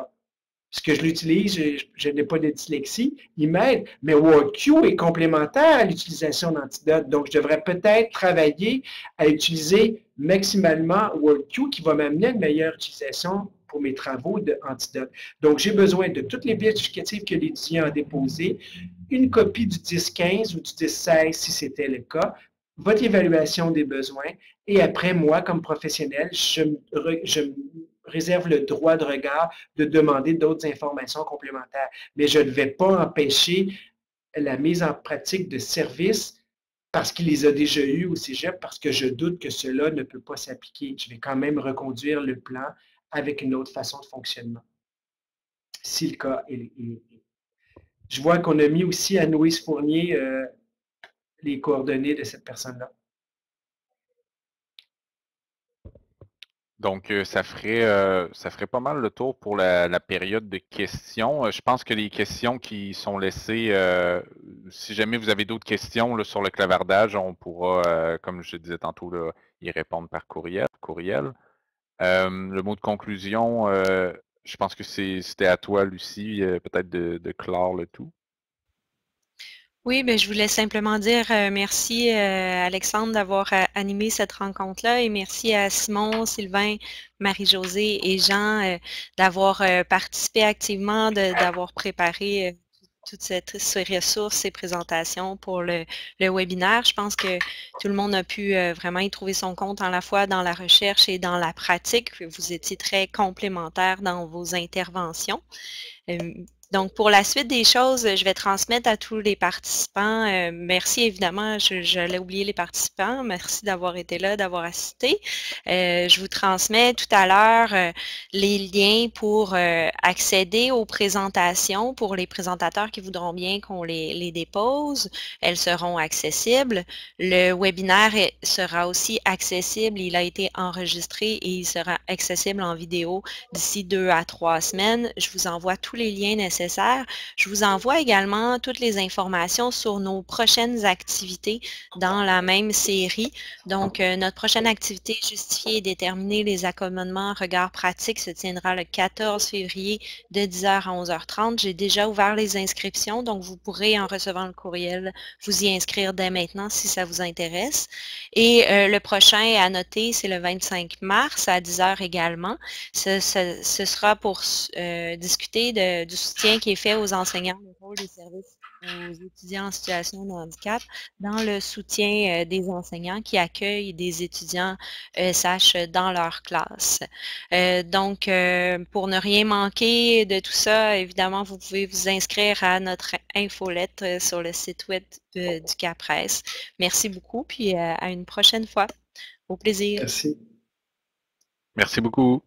Parce que je l'utilise, je, n'ai pas de dyslexie, il m'aide, mais WordQ est complémentaire à l'utilisation d'antidote. Donc, je devrais peut-être travailler à utiliser maximalement WordQ qui va m'amener une meilleure utilisation pour mes travaux d'antidote. Donc, j'ai besoin de toutes les justificatives que l'étudiant a déposées, une copie du 10-15 ou du 10-16 si c'était le cas, votre évaluation des besoins, et après, moi, comme professionnel, je, je réserve le droit de regard de demander d'autres informations complémentaires. Mais je ne vais pas empêcher la mise en pratique de services parce qu'il les a déjà eus au cégep, parce que je doute que cela ne peut pas s'appliquer. Je vais quand même reconduire le plan avec une autre façon de fonctionnement, si le cas est. Je vois qu'on a mis aussi à Louise Fournier euh, les coordonnées de cette personne-là. Donc, euh, ça ferait euh, ça ferait pas mal le tour pour la, période de questions. Euh, je pense que les questions qui sont laissées, si jamais vous avez d'autres questions sur le clavardage, on pourra, comme je disais tantôt, y répondre par courriel. courriel. le mot de conclusion, je pense que c'était à toi, Lucie, peut-être de, de clore le tout. Oui, ben, je voulais simplement dire euh, merci, euh, Alexandre, d'avoir euh, animé cette rencontre-là et merci à Simon, Sylvain, Marie-Josée et Jean d'avoir participé activement, d'avoir préparé toutes ces ressources, ces présentations pour le, le, webinaire. Je pense que tout le monde a pu vraiment y trouver son compte à la fois dans la recherche et dans la pratique. Vous étiez très complémentaires dans vos interventions Donc, pour la suite des choses, je vais transmettre à tous les participants. Euh, merci évidemment, j'allais oublier les participants. Merci d'avoir été là, d'avoir assisté. Euh, je vous transmets tout à l'heure euh, les liens pour accéder aux présentations pour les présentateurs qui voudront bien qu'on les, les, dépose. Elles seront accessibles. Le webinaire sera aussi accessible. Il a été enregistré et il sera accessible en vidéo d'ici deux à trois semaines. Je vous envoie tous les liens nécessaires je vous envoie également toutes les informations sur nos prochaines activités dans la même série. Donc, euh, notre prochaine activité justifier et déterminer les accommodements regard pratique se tiendra le 14 février de 10h à 11h30. J'ai déjà ouvert les inscriptions, donc vous pourrez, en recevant le courriel, vous y inscrire dès maintenant si ça vous intéresse. Et euh, le prochain à noter, c'est le 25 mars à 10h également. Ce, sera pour euh, discuter du soutien qui est fait aux enseignants, le rôle des services aux étudiants en situation de handicap dans le soutien euh, des enseignants qui accueillent des étudiants ESH dans leur classe. Euh, donc, euh, pour ne rien manquer de tout ça, évidemment, vous pouvez vous inscrire à notre infolette sur le site web du CAPRES. Merci beaucoup, puis à une prochaine fois. Au plaisir. Merci. Merci beaucoup.